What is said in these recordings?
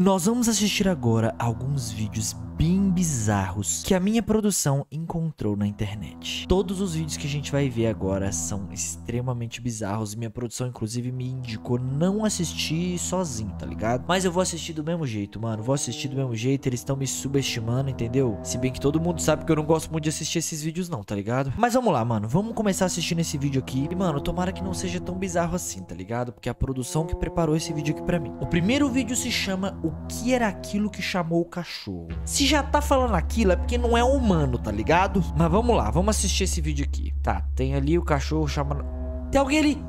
Nós vamos assistir agora alguns vídeos bem bizarros que a minha produção encontrou na internet. Todos os vídeos que a gente vai ver agora são extremamente bizarros. Minha produção, inclusive, me indicou não assistir sozinho, tá ligado? Mas eu vou assistir do mesmo jeito, mano. Vou assistir do mesmo jeito. Eles estão me subestimando, entendeu? Se bem que todo mundo sabe que eu não gosto muito de assistir esses vídeos, não, tá ligado? Mas vamos lá, mano. Vamos começar assistindo esse vídeo aqui. E, mano, tomara que não seja tão bizarro assim, tá ligado? Porque a produção que preparou esse vídeo aqui pra mim. O primeiro vídeo se chama O que era aquilo que chamou o cachorro? Se já tá falando aquilo é porque não é humano, tá ligado? Mas vamos lá, vamos assistir esse vídeo aqui. Tá, tem ali o cachorro chamando... Tem alguém ali...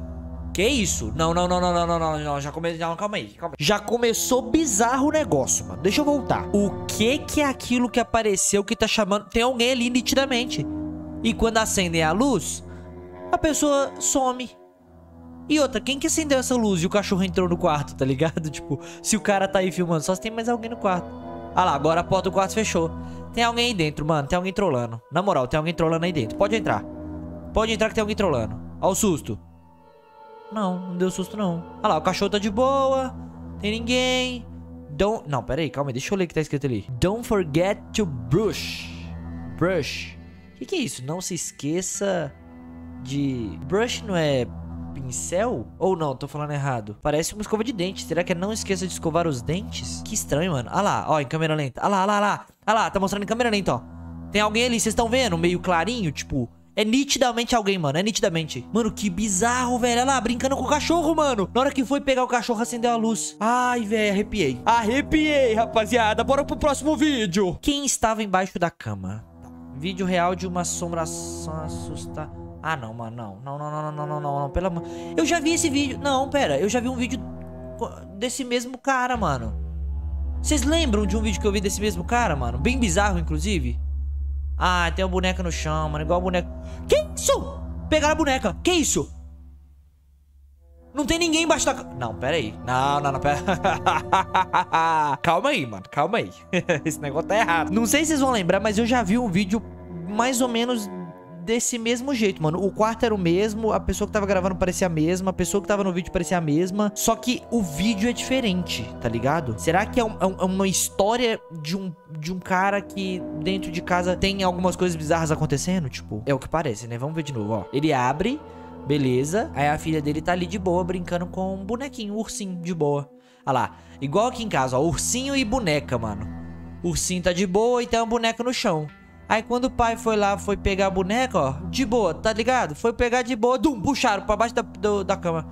Que isso? Não, não, não, não, não, não, não, não. Já começou. Calma aí, calma aí. Já começou bizarro o negócio, mano. Deixa eu voltar. O que que é aquilo que apareceu que tá chamando. Tem alguém ali nitidamente. E quando acendem a luz, a pessoa some. E outra, quem que acendeu essa luz e o cachorro entrou no quarto, tá ligado? Tipo, se o cara tá aí filmando, só se tem mais alguém no quarto. Ah lá, agora a porta do quarto fechou. Tem alguém aí dentro, mano. Tem alguém trolando. Na moral, tem alguém trolando aí dentro. Pode entrar. Pode entrar que tem alguém trolando. Olha o susto. Não, não deu susto não. Ah lá, o cachorro tá de boa. Tem ninguém. Don't... Não, pera aí, calma aí. Deixa eu ler o que tá escrito ali. Don't forget to brush. Brush. O que, que é isso? Não se esqueça de... Brush não é pincel? Ou não, tô falando errado. Parece uma escova de dente. Será que é não esqueça de escovar os dentes? Que estranho, mano. Ah lá, ó, em câmera lenta. Ah lá, ah lá, ah lá. Ah lá, tá mostrando em câmera lenta, ó. Tem alguém ali, vocês estão vendo? Meio clarinho, tipo... É nitidamente alguém, mano. É nitidamente. Mano, que bizarro, velho. Olha lá, brincando com o cachorro, mano. Na hora que foi pegar o cachorro, acendeu a luz. Ai, velho, arrepiei. Arrepiei, rapaziada. Bora pro próximo vídeo. Quem estava embaixo da cama? Vídeo real de uma assombração assustada. Ah, não, mano, não. Não, não, não, não, não, não, não, pelo amor. Eu já vi esse vídeo. Não, pera, eu já vi um vídeo desse mesmo cara, mano. Vocês lembram de um vídeo que eu vi desse mesmo cara, mano? Bem bizarro, inclusive. Ah, tem uma boneca no chão, mano, igual a boneca. Que isso? Pegaram a boneca. Que isso? Não tem ninguém embaixo da... Não, pera aí. Não, não, não, pera. calma aí, mano. Calma aí. Esse negócio tá errado. Não sei se vocês vão lembrar, mas eu já vi um vídeo mais ou menos desse mesmo jeito, mano. O quarto era o mesmo, a pessoa que tava gravando parecia a mesma, a pessoa que tava no vídeo parecia a mesma, só que o vídeo é diferente, tá ligado? Será que é, um, é, é uma história de um, de um cara que dentro de casa tem algumas coisas bizarras acontecendo? Tipo, é o que parece, né? Vamos ver de novo, ó. Ele abre, beleza, aí a filha dele tá ali de boa brincando com um bonequinho, um ursinho de boa. Olha lá, igual aqui em casa, ó, ursinho e boneca, mano. Ursinho tá de boa e tem uma boneca no chão. Aí quando o pai foi lá, foi pegar a boneca, ó, de boa, tá ligado? Foi pegar de boa, dum, puxaram pra baixo da, do, da cama.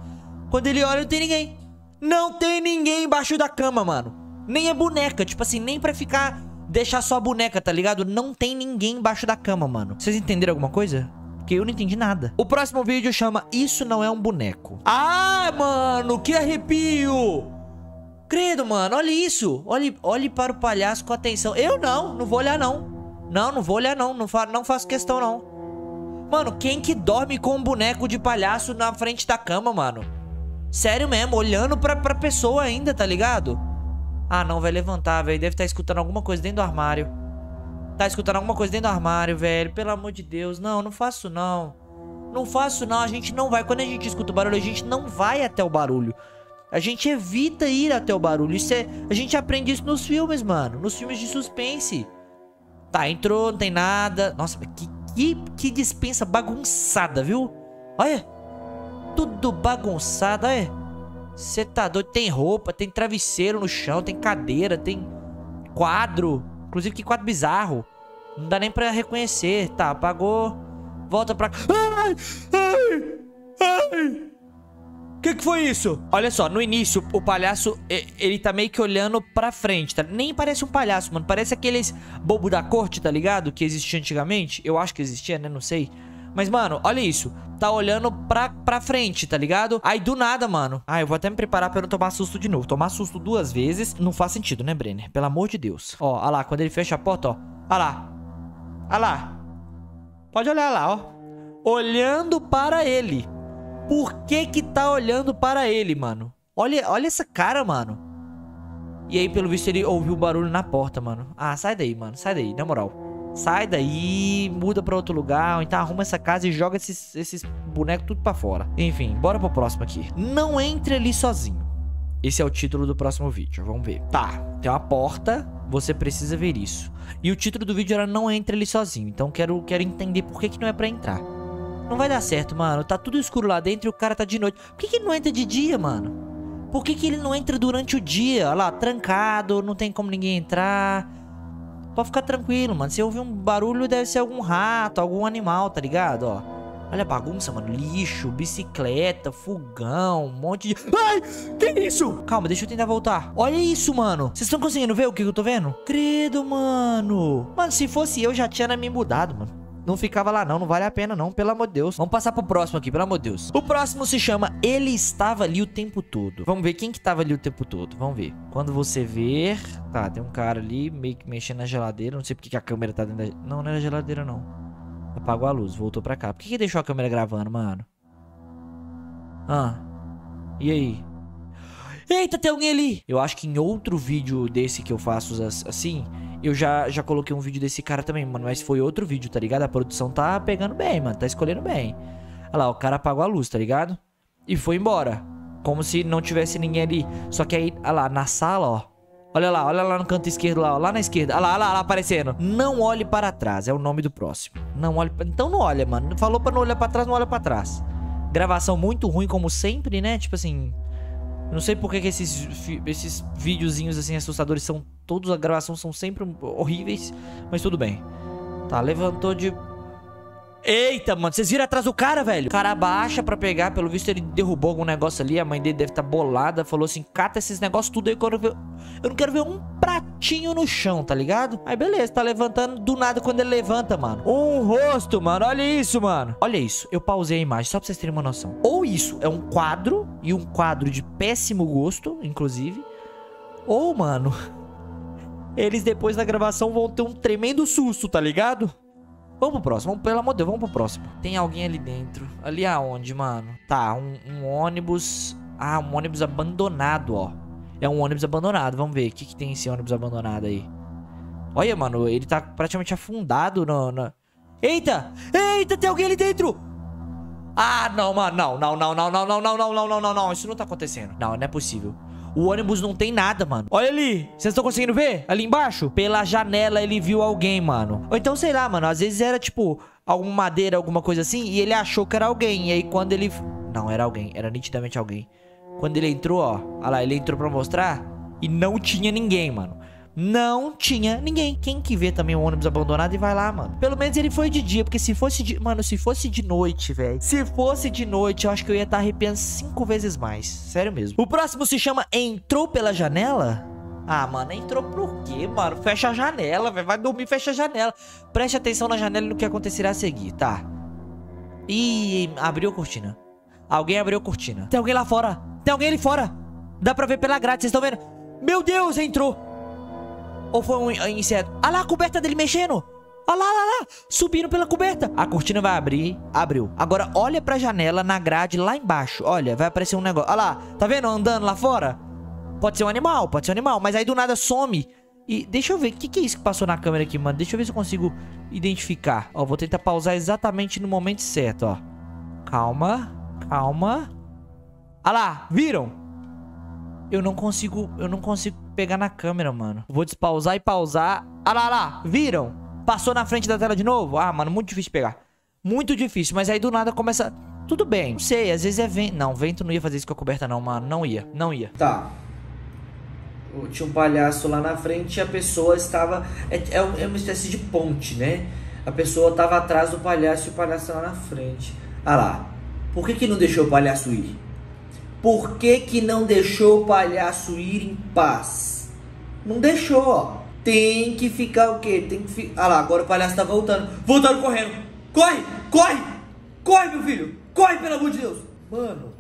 Quando ele olha, não tem ninguém. Não tem ninguém embaixo da cama, mano. Nem a boneca, tipo assim, nem pra ficar, deixar só a boneca, tá ligado? Não tem ninguém embaixo da cama, mano. Vocês entenderam alguma coisa? Porque eu não entendi nada. O próximo vídeo chama Isso Não É Um Boneco. Ah, mano, que arrepio! Credo, mano, olha isso. Olhe, olhe para o palhaço com atenção. Eu não, não vou olhar não. Não, não vou olhar não. Não, fa não faço questão não. Mano, quem que dorme com um boneco de palhaço na frente da cama, mano? Sério mesmo, olhando pra, pra pessoa ainda, tá ligado? Ah, não, vai levantar, velho. Deve estar tá escutando alguma coisa dentro do armário. Tá escutando alguma coisa dentro do armário, velho. Pelo amor de Deus. Não, não faço não. Não faço não. A gente não vai. Quando a gente escuta o barulho, a gente não vai até o barulho. A gente evita ir até o barulho. Isso é... A gente aprende isso nos filmes, mano. Nos filmes de suspense. Tá, entrou, não tem nada. Nossa, que, que, que dispensa bagunçada, viu? Olha. Tudo bagunçado, olha. Você tá doido? Tem roupa, tem travesseiro no chão, tem cadeira, tem quadro. Inclusive, que quadro bizarro. Não dá nem pra reconhecer. Tá, apagou. Volta pra... Ai! Ai! Ai! Que, que foi isso? Olha só, no início, o palhaço, ele tá meio que olhando pra frente, tá? Nem parece um palhaço, mano. Parece aqueles bobo da corte, tá ligado? Que existia antigamente. Eu acho que existia, né? Não sei. Mas, mano, olha isso. Tá olhando pra, pra frente, tá ligado? Aí, do nada, mano. Ah, eu vou até me preparar pra não tomar susto de novo. Tomar susto duas vezes não faz sentido, né, Brenner? Pelo amor de Deus. Ó, olha lá. Quando ele fecha a porta, ó. Olha lá. Olha lá. Pode olhar lá, ó. Olhando para ele. Por que que tá olhando para ele, mano? Olha, olha essa cara, mano. E aí, pelo visto, ele ouviu o barulho na porta, mano. Ah, sai daí, mano. Sai daí, na moral. Sai daí, muda pra outro lugar, ou então arruma essa casa e joga esses, esses bonecos tudo pra fora. Enfim, bora pro próximo aqui. Não entre ali sozinho. Esse é o título do próximo vídeo, vamos ver. Tá, tem uma porta, você precisa ver isso. E o título do vídeo era Não Entre Ali Sozinho, então quero, quero entender por que, que não é pra entrar. Não vai dar certo, mano. Tá tudo escuro lá dentro e o cara tá de noite. Por que, que ele não entra de dia, mano? Por que, que ele não entra durante o dia? Olha lá, trancado, não tem como ninguém entrar. Pode ficar tranquilo, mano. Se ouvir um barulho, deve ser algum rato, algum animal, tá ligado? Ó. Olha a bagunça, mano. Lixo, bicicleta, fogão, um monte de... Ai, que isso? Calma, deixa eu tentar voltar. Olha isso, mano. Vocês estão conseguindo ver o que eu tô vendo? Credo, mano. Mano, se fosse eu, já tinha me mudado, mano não ficava lá não, não vale a pena não, pelo amor de Deus. Vamos passar pro próximo aqui, pelo amor de Deus. O próximo se chama Ele Estava Ali o Tempo Todo. Vamos ver quem que tava ali o tempo todo, vamos ver. Quando você ver... Tá, tem um cara ali meio que mexendo na geladeira, não sei porque que a câmera tá dentro da... Não, não era geladeira não. Apagou a luz, voltou pra cá. Por que, que deixou a câmera gravando, mano? Ah, e aí? Eita, tem alguém ali! Eu acho que em outro vídeo desse que eu faço assim, eu já, já coloquei um vídeo desse cara também, mano. Mas foi outro vídeo, tá ligado? A produção tá pegando bem, mano. Tá escolhendo bem. Olha lá, o cara apagou a luz, tá ligado? E foi embora. Como se não tivesse ninguém ali. Só que aí, olha lá, na sala, ó. Olha lá, olha lá no canto esquerdo, lá, ó, lá na esquerda. Olha lá, olha lá, lá aparecendo. Não olhe para trás, é o nome do próximo. Não olhe pra... Então não olha, mano. Falou pra não olhar pra trás, não olha pra trás. Gravação muito ruim, como sempre, né? Tipo assim, não sei por que, que esses, esses videozinhos assim assustadores são. Todos a gravação são sempre horríveis. Mas tudo bem. Tá, levantou de. Eita, mano, vocês viram atrás do cara, velho? O cara abaixa pra pegar, pelo visto ele derrubou algum negócio ali, a mãe dele deve estar tá bolada, falou assim, cata esses negócios tudo aí, eu, ver... eu não quero ver um pratinho no chão, tá ligado? Aí beleza, tá levantando do nada quando ele levanta, mano. Um rosto, mano, olha isso, mano. Olha isso, eu pausei a imagem, só pra vocês terem uma noção. Ou isso é um quadro, e um quadro de péssimo gosto, inclusive, ou, mano, eles depois da gravação vão ter um tremendo susto, tá ligado? Vamos pro próximo, pelo amor de Deus, vamos pro próximo. Tem alguém ali dentro. Ali aonde, mano? Tá, um, um, ônibus... Ah, um ônibus abandonado, ó. É um ônibus abandonado, vamos ver. O que, que tem esse ônibus abandonado aí? Olha, mano, ele tá praticamente afundado no, no... Eita! Eita, tem alguém ali dentro! Ah, não, mano, não, não, não, não, não, não, não, não, não, não, não, não, isso não tá acontecendo. Não, não é possível. O ônibus não tem nada, mano. Olha ali. Vocês estão conseguindo ver? Ali embaixo? Pela janela ele viu alguém, mano. Ou então, sei lá, mano. Às vezes era, tipo, alguma madeira, alguma coisa assim. E ele achou que era alguém. E aí, quando ele... Não, era alguém. Era nitidamente alguém. Quando ele entrou, ó. Olha lá, ele entrou pra mostrar. E não tinha ninguém, mano não tinha ninguém. Quem que vê também o ônibus abandonado e vai lá, mano? Pelo menos ele foi de dia, porque se fosse de... Mano, se fosse de noite, velho. Se fosse de noite, eu acho que eu ia estar tá arrepiando cinco vezes mais. Sério mesmo. O próximo se chama Entrou pela Janela? Ah, mano, entrou por quê, mano? Fecha a janela, velho. Vai dormir, fecha a janela. Preste atenção na janela e no que acontecerá a seguir, tá? Ih, abriu a cortina. Alguém abriu a cortina. Tem alguém lá fora. Tem alguém ali fora. Dá pra ver pela grade, vocês estão vendo? Meu Deus, entrou. Ou foi um inseto? Olha lá a coberta dele mexendo. Olha lá, olha lá, subindo pela coberta. A cortina vai abrir, abriu. Agora olha pra janela na grade lá embaixo. Olha, vai aparecer um negócio. Olha lá, tá vendo andando lá fora? Pode ser um animal, pode ser um animal. Mas aí do nada some. E deixa eu ver, o que, que é isso que passou na câmera aqui, mano? Deixa eu ver se eu consigo identificar. Ó, vou tentar pausar exatamente no momento certo, ó. Calma, calma. Olha lá, viram? Eu não consigo, eu não consigo pegar na câmera, mano. Vou despausar e pausar. Ah lá, lá, viram? Passou na frente da tela de novo? Ah, mano, muito difícil pegar. Muito difícil, mas aí do nada começa... Tudo bem, não sei, às vezes é vento. Não, vento não ia fazer isso com a coberta não, mano. Não ia, não ia. Tá. Tinha um palhaço lá na frente e a pessoa estava... É, é, é uma espécie de ponte, né? A pessoa estava atrás do palhaço e o palhaço lá na frente. Ah lá. Por que que não deixou o palhaço ir? Por que, que não deixou o palhaço ir em paz? Não deixou. Tem que ficar o quê? Tem que ficar. Ah lá, agora o palhaço tá voltando. Voltando correndo. Corre! Corre! Corre, meu filho! Corre, pelo amor de Deus! Mano,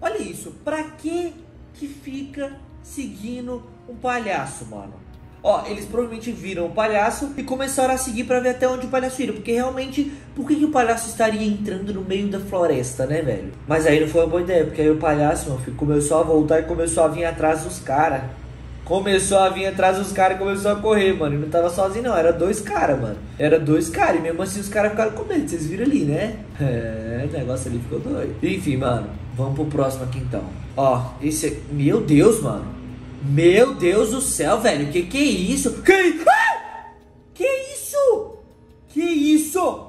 olha isso. Pra que que fica seguindo um palhaço, mano? Ó, eles provavelmente viram o palhaço e começaram a seguir para ver até onde o palhaço ia. Porque realmente, por que, que o palhaço estaria entrando no meio da floresta, né, velho? Mas aí não foi uma boa ideia, porque aí o palhaço, meu filho, começou a voltar e começou a vir atrás dos caras. Começou a vir atrás dos caras e começou a correr, mano. E não tava sozinho, não. Era dois caras, mano. Era dois caras. E mesmo assim os caras ficaram com medo. Vocês viram ali, né? É, o negócio ali ficou doido. Enfim, mano. Vamos pro próximo aqui então. Ó, esse. Meu Deus, mano. Meu Deus do céu, velho. Que que é isso? Que. Ah! Que isso? Que isso?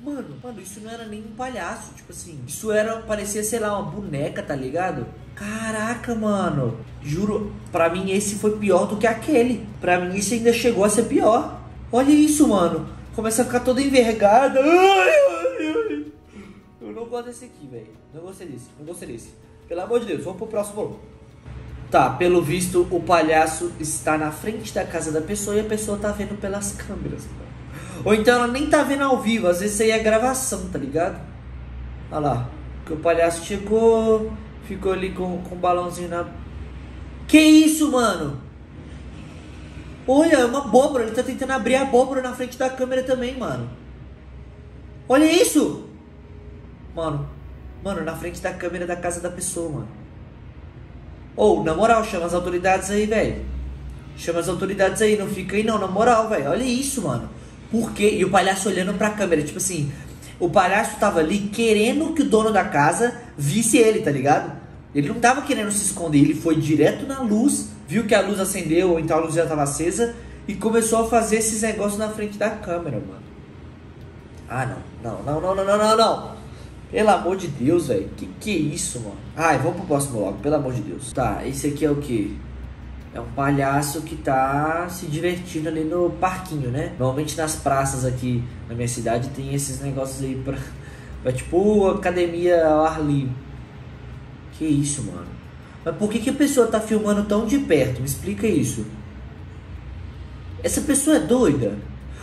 Mano, mano, isso não era nem um palhaço, tipo assim. Isso era, parecia, sei lá, uma boneca, tá ligado? Caraca, mano. Juro, pra mim esse foi pior do que aquele. Pra mim esse ainda chegou a ser pior. Olha isso, mano. Começa a ficar toda envergada. Eu não gosto desse aqui, velho. Não gostei desse, não gostei desse. Pelo amor de Deus, vamos pro próximo. Tá, pelo visto, o palhaço está na frente da casa da pessoa e a pessoa tá vendo pelas câmeras. Ou então ela nem tá vendo ao vivo, às vezes aí é gravação, tá ligado? Olha lá, que o palhaço chegou, ficou ali com, com o balãozinho na. Que isso, mano? Olha, é uma abóbora, ele tá tentando abrir a abóbora na frente da câmera também, mano. Olha isso! Mano, mano, na frente da câmera da casa da pessoa, mano. Ou, na moral, chama as autoridades aí, velho. Chama as autoridades aí, não fica aí não, na moral, velho. Olha isso, mano. Por quê? E o palhaço olhando pra câmera, tipo assim, o palhaço tava ali querendo que o dono da casa visse ele, tá ligado? Ele não tava querendo se esconder, ele foi direto na luz, viu que a luz acendeu, ou então a luz já tava acesa, e começou a fazer esses negócios na frente da câmera, mano. Ah, não. Não, não, não, não, não, não. Pelo amor de Deus, velho. Que que é isso, mano? Ai, vamos pro próximo logo, pelo amor de Deus. Tá, esse aqui é o que? É um palhaço que tá se divertindo ali no parquinho, né? Normalmente nas praças aqui na minha cidade tem esses negócios aí pra, pra tipo academia ao ar livre. Que isso, mano? Mas por que, que a pessoa tá filmando tão de perto? Me explica isso. Essa pessoa é doida?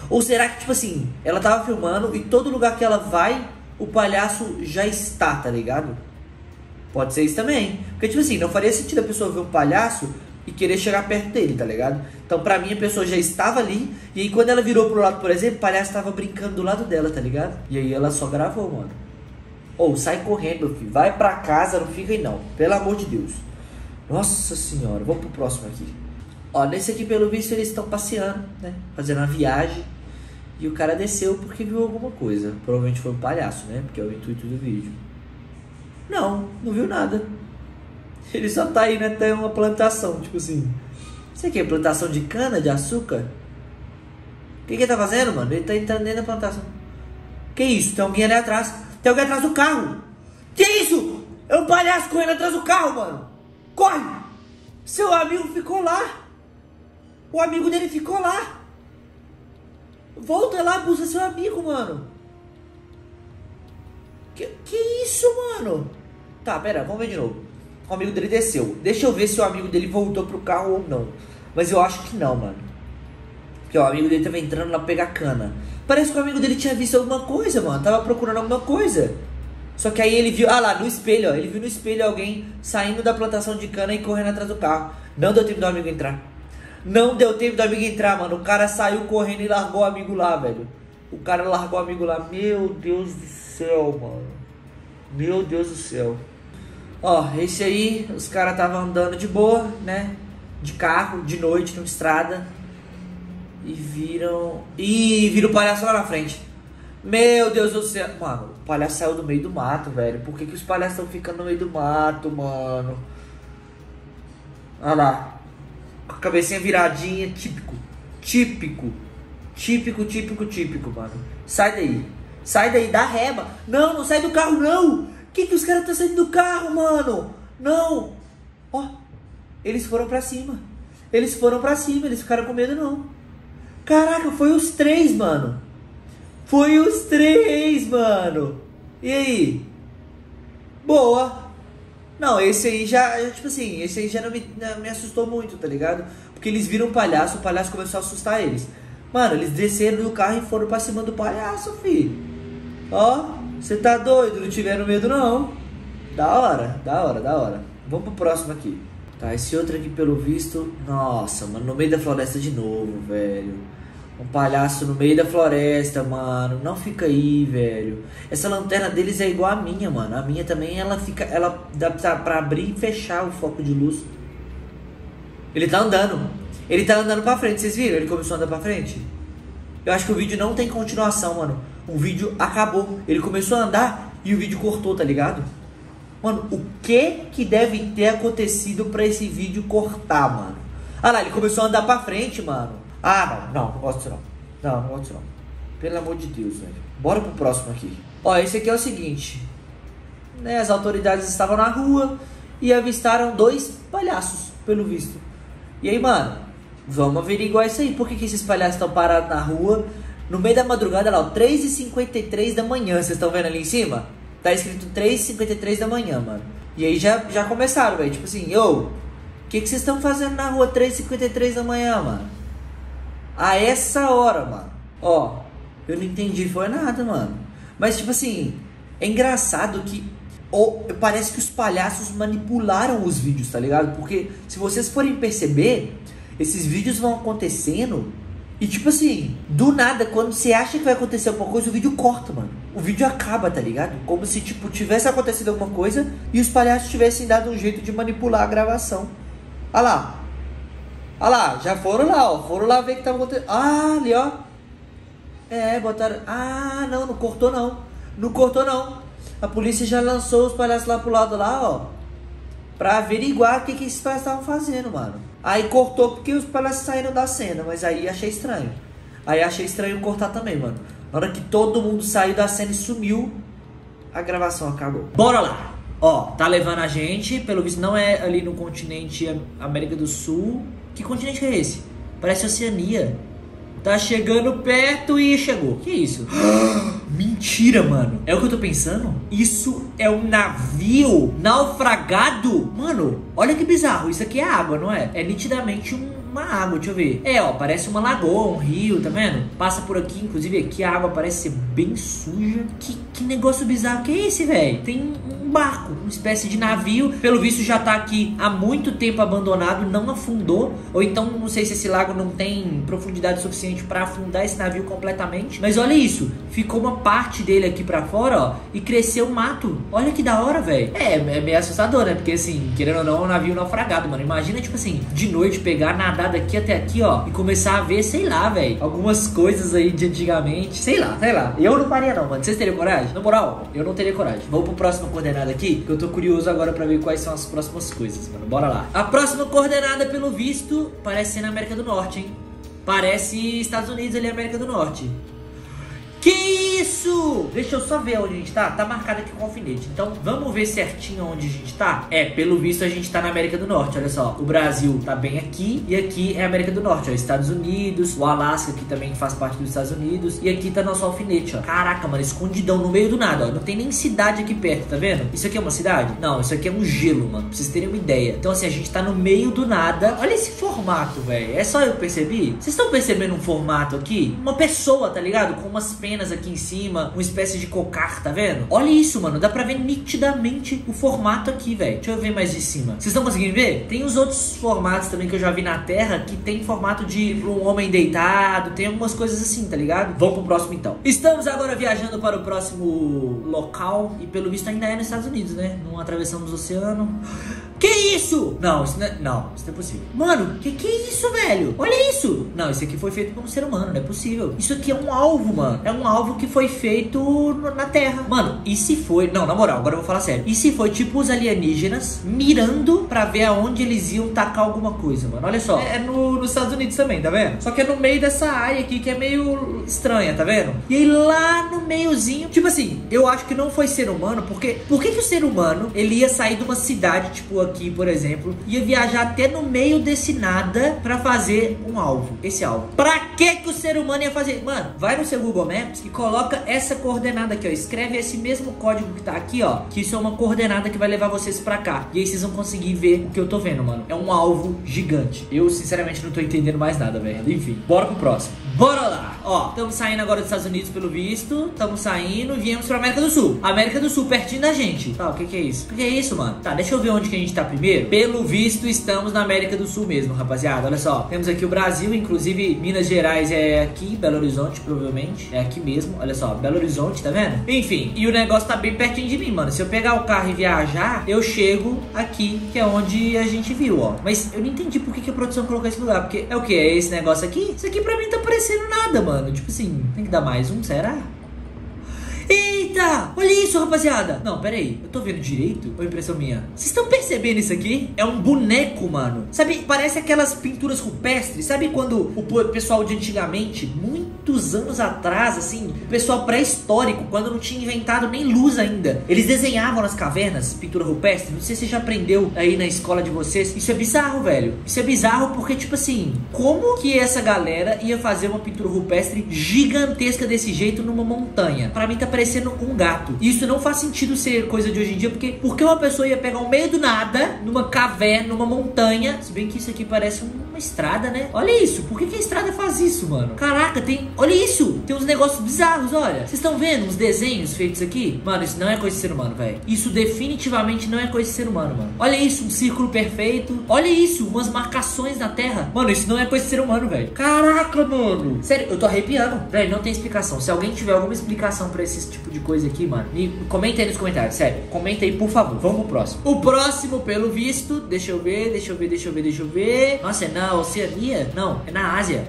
Ou será que, tipo assim, ela tava filmando e todo lugar que ela vai, o palhaço já está, tá ligado? Pode ser isso também. Porque, tipo assim, não faria sentido a pessoa ver um palhaço e querer chegar perto dele, tá ligado? Então, pra mim, a pessoa já estava ali. E aí, quando ela virou pro lado, por exemplo, o palhaço tava brincando do lado dela, tá ligado? E aí, ela só gravou, mano. Ou sai correndo, meu filho. Vai pra casa, não fica aí não. Pelo amor de Deus. Nossa senhora. Vamos pro próximo aqui. Ó, nesse aqui, pelo visto, eles estão passeando, né? Fazendo uma viagem. E o cara desceu porque viu alguma coisa. Provavelmente foi um palhaço, né? Porque é o intuito do vídeo. Não, não viu nada. Ele só tá indo até uma plantação, tipo assim. Isso aqui é plantação de cana, de açúcar? O que, que ele tá fazendo, mano? Ele tá entrando dentro da plantação. Que isso? Tem alguém ali atrás. Tem alguém atrás do carro. Que isso? É um palhaço correndo atrás do carro, mano. Corre! Seu amigo ficou lá. O amigo dele ficou lá. Volta lá, busca seu amigo, mano. Que, que isso, mano? Tá, pera, vamos ver de novo. O amigo dele desceu. Deixa eu ver se o amigo dele voltou pro carro ou não. Mas eu acho que não, mano. Porque o amigo dele tava entrando lá pegar cana. Parece que o amigo dele tinha visto alguma coisa, mano. Tava procurando alguma coisa. Só que aí ele viu, ah lá, no espelho, ó. Ele viu no espelho alguém saindo da plantação de cana e correndo atrás do carro. Não deu tempo do amigo entrar. Não deu tempo do amigo entrar, mano. O cara saiu correndo e largou o amigo lá, velho. O cara largou o amigo lá. Meu Deus do céu, mano. Meu Deus do céu. Ó, esse aí, os caras estavam andando de boa, né? De carro, de noite, numa estrada. E viram. Ih, viram o palhaço lá na frente. Meu Deus do céu. Mano, o palhaço saiu do meio do mato, velho. Por que, que os palhaços estão ficando no meio do mato, mano? Olha lá. Com a cabecinha viradinha, típico. Típico. Típico, típico, típico, mano. Sai daí. Sai daí, dá reba. Não, não sai do carro, não. Que que os caras estão saindo do carro, mano? Não. Ó, eles foram pra cima. Eles foram pra cima, eles ficaram com medo, não. Caraca, foi os três, mano. Foi os três, mano. E aí? Boa. Não, esse aí já, tipo assim, esse aí já não me, não me assustou muito, tá ligado? Porque eles viram o palhaço, o palhaço começou a assustar eles. Mano, eles desceram do carro e foram pra cima do palhaço, fi. Ó, você tá doido, não tiveram medo não. Da hora, da hora, da hora. Vamos pro próximo aqui. Tá, esse outro aqui, pelo visto. Nossa, mano, no meio da floresta de novo, velho. Um palhaço no meio da floresta, mano. Não fica aí, velho. Essa lanterna deles é igual a minha, mano. A minha também, ela fica. Ela dá pra, abrir e fechar o foco de luz. Ele tá andando. Ele tá andando pra frente, vocês viram? Ele começou a andar pra frente. Eu acho que o vídeo não tem continuação, mano. o vídeo acabou. Ele começou a andar e o vídeo cortou, tá ligado? Mano, o que que deve ter acontecido pra esse vídeo cortar, mano? Ah lá, ele começou a andar pra frente, mano. Ah, não, não, não gosto disso não. Não, não gosto disso não. Pelo amor de Deus, velho. Bora pro próximo aqui. Ó, esse aqui é o seguinte. Né, as autoridades estavam na rua e avistaram dois palhaços, pelo visto. E aí, mano, vamos averiguar isso aí. Por que, que esses palhaços estão parados na rua? No meio da madrugada, lá, ó, 3h53 da manhã, vocês estão vendo ali em cima? Tá escrito 3h53 da manhã, mano. E aí já, já começaram, velho. Tipo assim, ô, o que, que vocês estão fazendo na rua 3h53 da manhã, mano? A essa hora, mano. Ó, eu não entendi, foi nada, mano. Mas, tipo assim, é engraçado que ou, parece que os palhaços manipularam os vídeos, tá ligado? Porque se vocês forem perceber, esses vídeos vão acontecendo e tipo assim, do nada, quando você acha que vai acontecer alguma coisa, o vídeo corta, mano. O vídeo acaba, tá ligado? Como se, tipo, tivesse acontecido alguma coisa e os palhaços tivessem dado um jeito de manipular a gravação. Olha lá. Olha lá, já foram lá, ó. Foram lá ver o que tava acontecendo. Ah, ali, ó. É, botaram. Ah, não, não cortou não. Não cortou não. A polícia já lançou os palhaços lá pro lado lá, ó. Pra averiguar o que, que esses palhaços estavam fazendo, mano. Aí cortou porque os palhaços saíram da cena, mas aí achei estranho. Aí achei estranho cortar também, mano. Na hora que todo mundo saiu da cena e sumiu, a gravação acabou. Bora lá! Ó, tá levando a gente, pelo visto não é ali no continente América do Sul. Que continente é esse? Parece Oceania. Tá chegando perto e chegou. Que isso? Mentira, mano. É o que eu tô pensando? Isso é um navio naufragado? Mano, olha que bizarro. Isso aqui é água, não é? É nitidamente um uma água, deixa eu ver. É, ó, parece uma lagoa, um rio, tá vendo? Passa por aqui, inclusive aqui a água parece ser bem suja. Que, que negócio bizarro que é esse, velho? Tem um barco, uma espécie de navio. Pelo visto já tá aqui há muito tempo abandonado, não afundou. Ou então, não sei se esse lago não tem profundidade suficiente para afundar esse navio completamente. Mas olha isso, ficou uma parte dele aqui para fora, ó, e cresceu mato. Olha que da hora, velho. É, é meio assustador, né? Porque assim, querendo ou não, é um navio naufragado, mano. Imagina, tipo assim, de noite pegar, nadar daqui até aqui, ó, e começar a ver, sei lá, velho, algumas coisas aí de antigamente. Sei lá, sei lá. Eu não faria não, mano. Vocês teriam coragem? Na moral, eu não teria coragem. Vamos pro próximo coordenada aqui, que eu tô curioso agora para ver quais são as próximas coisas, mano. Bora lá. A próxima coordenada, pelo visto, parece ser na América do Norte, hein? Parece Estados Unidos ali, América do Norte. Que isso? Deixa eu só ver onde a gente tá. Tá marcado aqui com alfinete. Então, vamos ver certinho onde a gente tá? É, pelo visto a gente tá na América do Norte. Olha só, o Brasil tá bem aqui e aqui é a América do Norte, ó. Estados Unidos, o Alasca que também faz parte dos Estados Unidos e aqui tá nosso alfinete, ó. Caraca, mano, escondidão no meio do nada, ó. Não tem nem cidade aqui perto, tá vendo? Isso aqui é uma cidade? Não, isso aqui é um gelo, mano. Pra vocês terem uma ideia. Então, assim, a gente tá no meio do nada. Olha esse formato, velho. É só eu percebi? Vocês estão percebendo um formato aqui? Uma pessoa, tá ligado? Com umas penas aqui em cima, uma espécie de cocar, tá vendo? Olha isso, mano, dá pra ver nitidamente o formato aqui, velho. Deixa eu ver mais de cima. Vocês estão conseguindo ver? Tem os outros formatos também que eu já vi na Terra que tem formato de um homem deitado, tem algumas coisas assim, tá ligado? Vamos pro próximo então. Estamos agora viajando para o próximo local e pelo visto ainda é nos Estados Unidos, né? Não atravessamos o oceano. Que isso? Não, isso não é, não, isso não é possível. Mano, que que é isso, velho? Olha isso. Não, isso aqui foi feito por um ser humano, não é possível. Isso aqui é um alvo, mano. É um alvo que foi feito na Terra. Mano, e se foi... Não, na moral, agora eu vou falar sério. E se foi tipo os alienígenas mirando pra ver aonde eles iam tacar alguma coisa, mano? Olha só. É, é no, nos Estados Unidos também, tá vendo? Só que é no meio dessa área aqui que é meio estranha, tá vendo? E aí lá no meiozinho... Tipo assim, eu acho que não foi ser humano, porque... Por que que o ser humano, ele ia sair de uma cidade, tipo aqui, por exemplo, ia viajar até no meio desse nada para fazer um alvo, esse alvo. Pra que que o ser humano ia fazer? Mano, vai no seu Google Maps e coloca essa coordenada aqui, ó. Escreve esse mesmo código que tá aqui, ó, que isso é uma coordenada que vai levar vocês para cá. E aí vocês vão conseguir ver o que eu tô vendo, mano. É um alvo gigante. Eu, sinceramente, não tô entendendo mais nada, velho. Enfim, bora pro próximo. Bora lá! Ó, estamos saindo agora dos Estados Unidos pelo visto. Estamos saindo, viemos pra América do Sul. América do Sul, pertinho da gente. Tá, o que que é isso? O que é isso, mano? Tá, deixa eu ver onde que a gente tá primeiro. Pelo visto, estamos na América do Sul mesmo, rapaziada. Olha só, temos aqui o Brasil, inclusive Minas Gerais é aqui, Belo Horizonte, provavelmente. É aqui mesmo, olha só, Belo Horizonte, tá vendo? Enfim, e o negócio tá bem pertinho de mim, mano. Se eu pegar o carro e viajar, eu chego aqui, que é onde a gente viu, ó. Mas eu não entendi por que, que a produção colocou esse lugar. Porque é o que? É esse negócio aqui? Isso aqui pra mim tá parecendo nada, mano. Tipo assim, tem que dar mais um, será? Eita! Olha isso, rapaziada! Não, pera aí. Eu tô vendo direito? Ou é impressão minha? Vocês estão percebendo isso aqui? É um boneco, mano. Sabe, parece aquelas pinturas rupestres. Sabe quando o pessoal de antigamente, muitos anos atrás, assim, o pessoal pré-histórico, quando não tinha inventado nem luz ainda, eles desenhavam nas cavernas pintura rupestre? Não sei se você já aprendeu aí na escola de vocês. Isso é bizarro, velho. Isso é bizarro porque, tipo assim, como que essa galera ia fazer uma pintura rupestre gigantesca desse jeito numa montanha? Pra mim tá parecendo um gato. E isso não faz sentido ser coisa de hoje em dia, porque porque uma pessoa ia pegar o meio do nada, numa caverna, numa montanha, se bem que isso aqui parece uma estrada, né? Olha isso, por que, que a estrada faz isso, mano? Caraca, tem, olha isso, tem uns negócios bizarros, olha. Vocês estão vendo uns desenhos feitos aqui? Mano, isso não é coisa de ser humano, velho. Isso definitivamente não é coisa de ser humano, mano. Olha isso, um círculo perfeito. Olha isso, umas marcações na terra. Mano, isso não é coisa de ser humano, velho. Caraca, mano. Sério, eu tô arrepiando. Velho, não tem explicação. Se alguém tiver alguma explicação pra esse tipo de coisa aqui, mano, me comenta aí nos comentários. Sério, comenta aí, por favor. Vamos pro próximo. O próximo, pelo visto, deixa eu ver, deixa eu ver, deixa eu ver, deixa eu ver. Nossa, é na Oceania? Não, é na Ásia.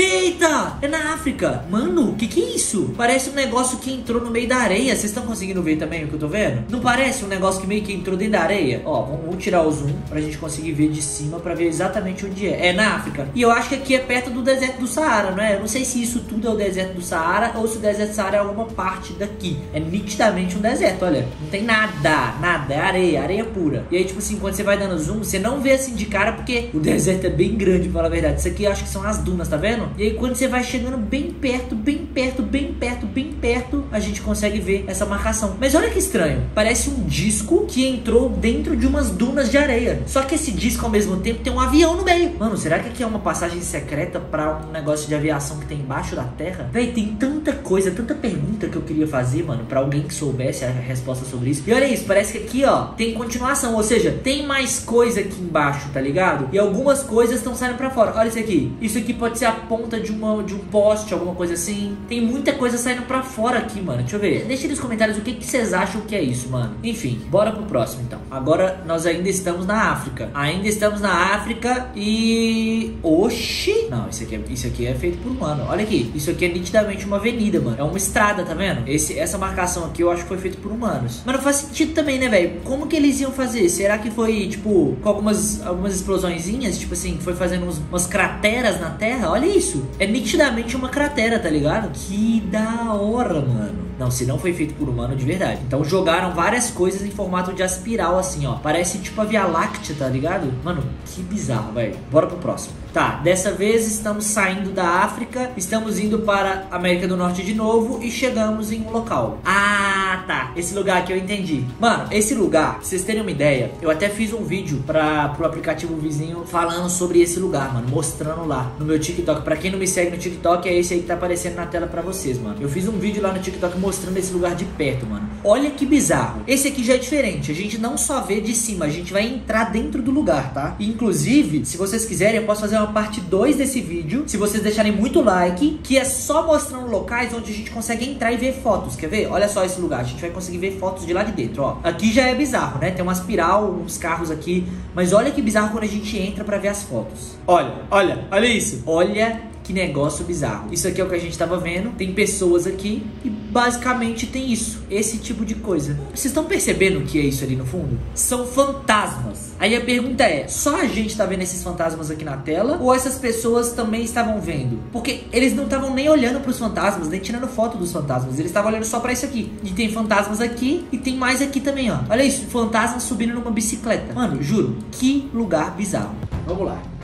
Eita! É na África! Mano, o que que é isso? Parece um negócio que entrou no meio da areia. Vocês estão conseguindo ver também o que eu tô vendo? Não parece um negócio que meio que entrou dentro da areia? Ó, vamos tirar o zoom pra gente conseguir ver de cima pra ver exatamente onde é. É na África. E eu acho que aqui é perto do deserto do Saara, não é? Eu não sei se isso tudo é o deserto do Saara ou se o deserto do Saara é alguma parte daqui. É nitidamente um deserto, olha. Não tem nada, nada. É areia, areia pura. E aí, tipo assim, quando você vai dando zoom, você não vê assim de cara porque o deserto é bem grande, pra falar a verdade. Isso aqui eu acho que são as dunas, tá vendo? E aí quando você vai chegando bem perto, bem perto, bem perto, bem perto, a gente consegue ver essa marcação. Mas olha que estranho, parece um disco que entrou dentro de umas dunas de areia. Só que esse disco ao mesmo tempo tem um avião no meio. Mano, será que aqui é uma passagem secreta para um negócio de aviação que tem embaixo da terra? Véi, tem tanta coisa, tanta pergunta que eu queria fazer, mano, para alguém que soubesse a resposta sobre isso. E olha isso, parece que aqui, ó, tem continuação, ou seja, tem mais coisa aqui embaixo, tá ligado? E algumas coisas estão saindo para fora. Olha isso aqui. Isso aqui pode ser a ponta de uma de um poste, alguma coisa assim. Tem muita coisa saindo pra fora aqui, mano. Deixa eu ver. Deixa nos comentários o que, que vocês acham que é isso, mano. Enfim, bora pro próximo então. Agora nós ainda estamos na África. Ainda estamos na África e. Oxi! Não, isso aqui, é, isso aqui é feito por humano. Olha aqui. Isso aqui é nitidamente uma avenida, mano. É uma estrada, tá vendo? Esse, essa marcação aqui eu acho que foi feito por humanos. Mas não faz sentido também, né, velho? Como que eles iam fazer? Será que foi, tipo, com algumas, algumas explosõezinhas? Tipo assim, foi fazendo uns, umas crateras na terra? Olha isso. É nitidamente uma cratera, tá ligado? Que da hora, mano. Não, se não foi feito por humano de verdade. Então jogaram várias coisas em formato de aspiral, assim, ó. Parece tipo a Via Láctea, tá ligado? Mano, que bizarro, velho. Bora pro próximo. Tá, dessa vez estamos saindo da África, estamos indo para América do Norte de novo e chegamos em um local. Ah, tá. Esse lugar aqui eu entendi. Mano, esse lugar, pra vocês terem uma ideia, eu até fiz um vídeo para pro aplicativo vizinho falando sobre esse lugar, mano, mostrando lá no meu TikTok. Para quem não me segue no TikTok, é esse aí que tá aparecendo na tela para vocês, mano. Eu fiz um vídeo lá no TikTok mostrando esse lugar de perto, mano. Olha que bizarro. Esse aqui já é diferente. A gente não só vê de cima, a gente vai entrar dentro do lugar, tá? Inclusive, se vocês quiserem, eu posso fazer uma parte 2 desse vídeo, se vocês deixarem muito like, que é só mostrando locais onde a gente consegue entrar e ver fotos. Quer ver? Olha só esse lugar, a gente vai conseguir ver fotos de lá de dentro, ó. Aqui já é bizarro, né? Tem uma espiral, uns carros aqui, mas olha que bizarro quando a gente entra para ver as fotos. Olha, olha, olha isso. Olha que negócio bizarro. Isso aqui é o que a gente tava vendo. Tem pessoas aqui e basicamente tem isso. Esse tipo de coisa. Vocês estão percebendo o que é isso ali no fundo? São fantasmas. Aí a pergunta é: só a gente tá vendo esses fantasmas aqui na tela? Ou essas pessoas também estavam vendo? Porque eles não estavam nem olhando para os fantasmas, nem tirando foto dos fantasmas. Eles estavam olhando só para isso aqui. E tem fantasmas aqui e tem mais aqui também, ó. Olha isso, fantasmas subindo numa bicicleta. Mano, juro, que lugar bizarro. Vamos lá.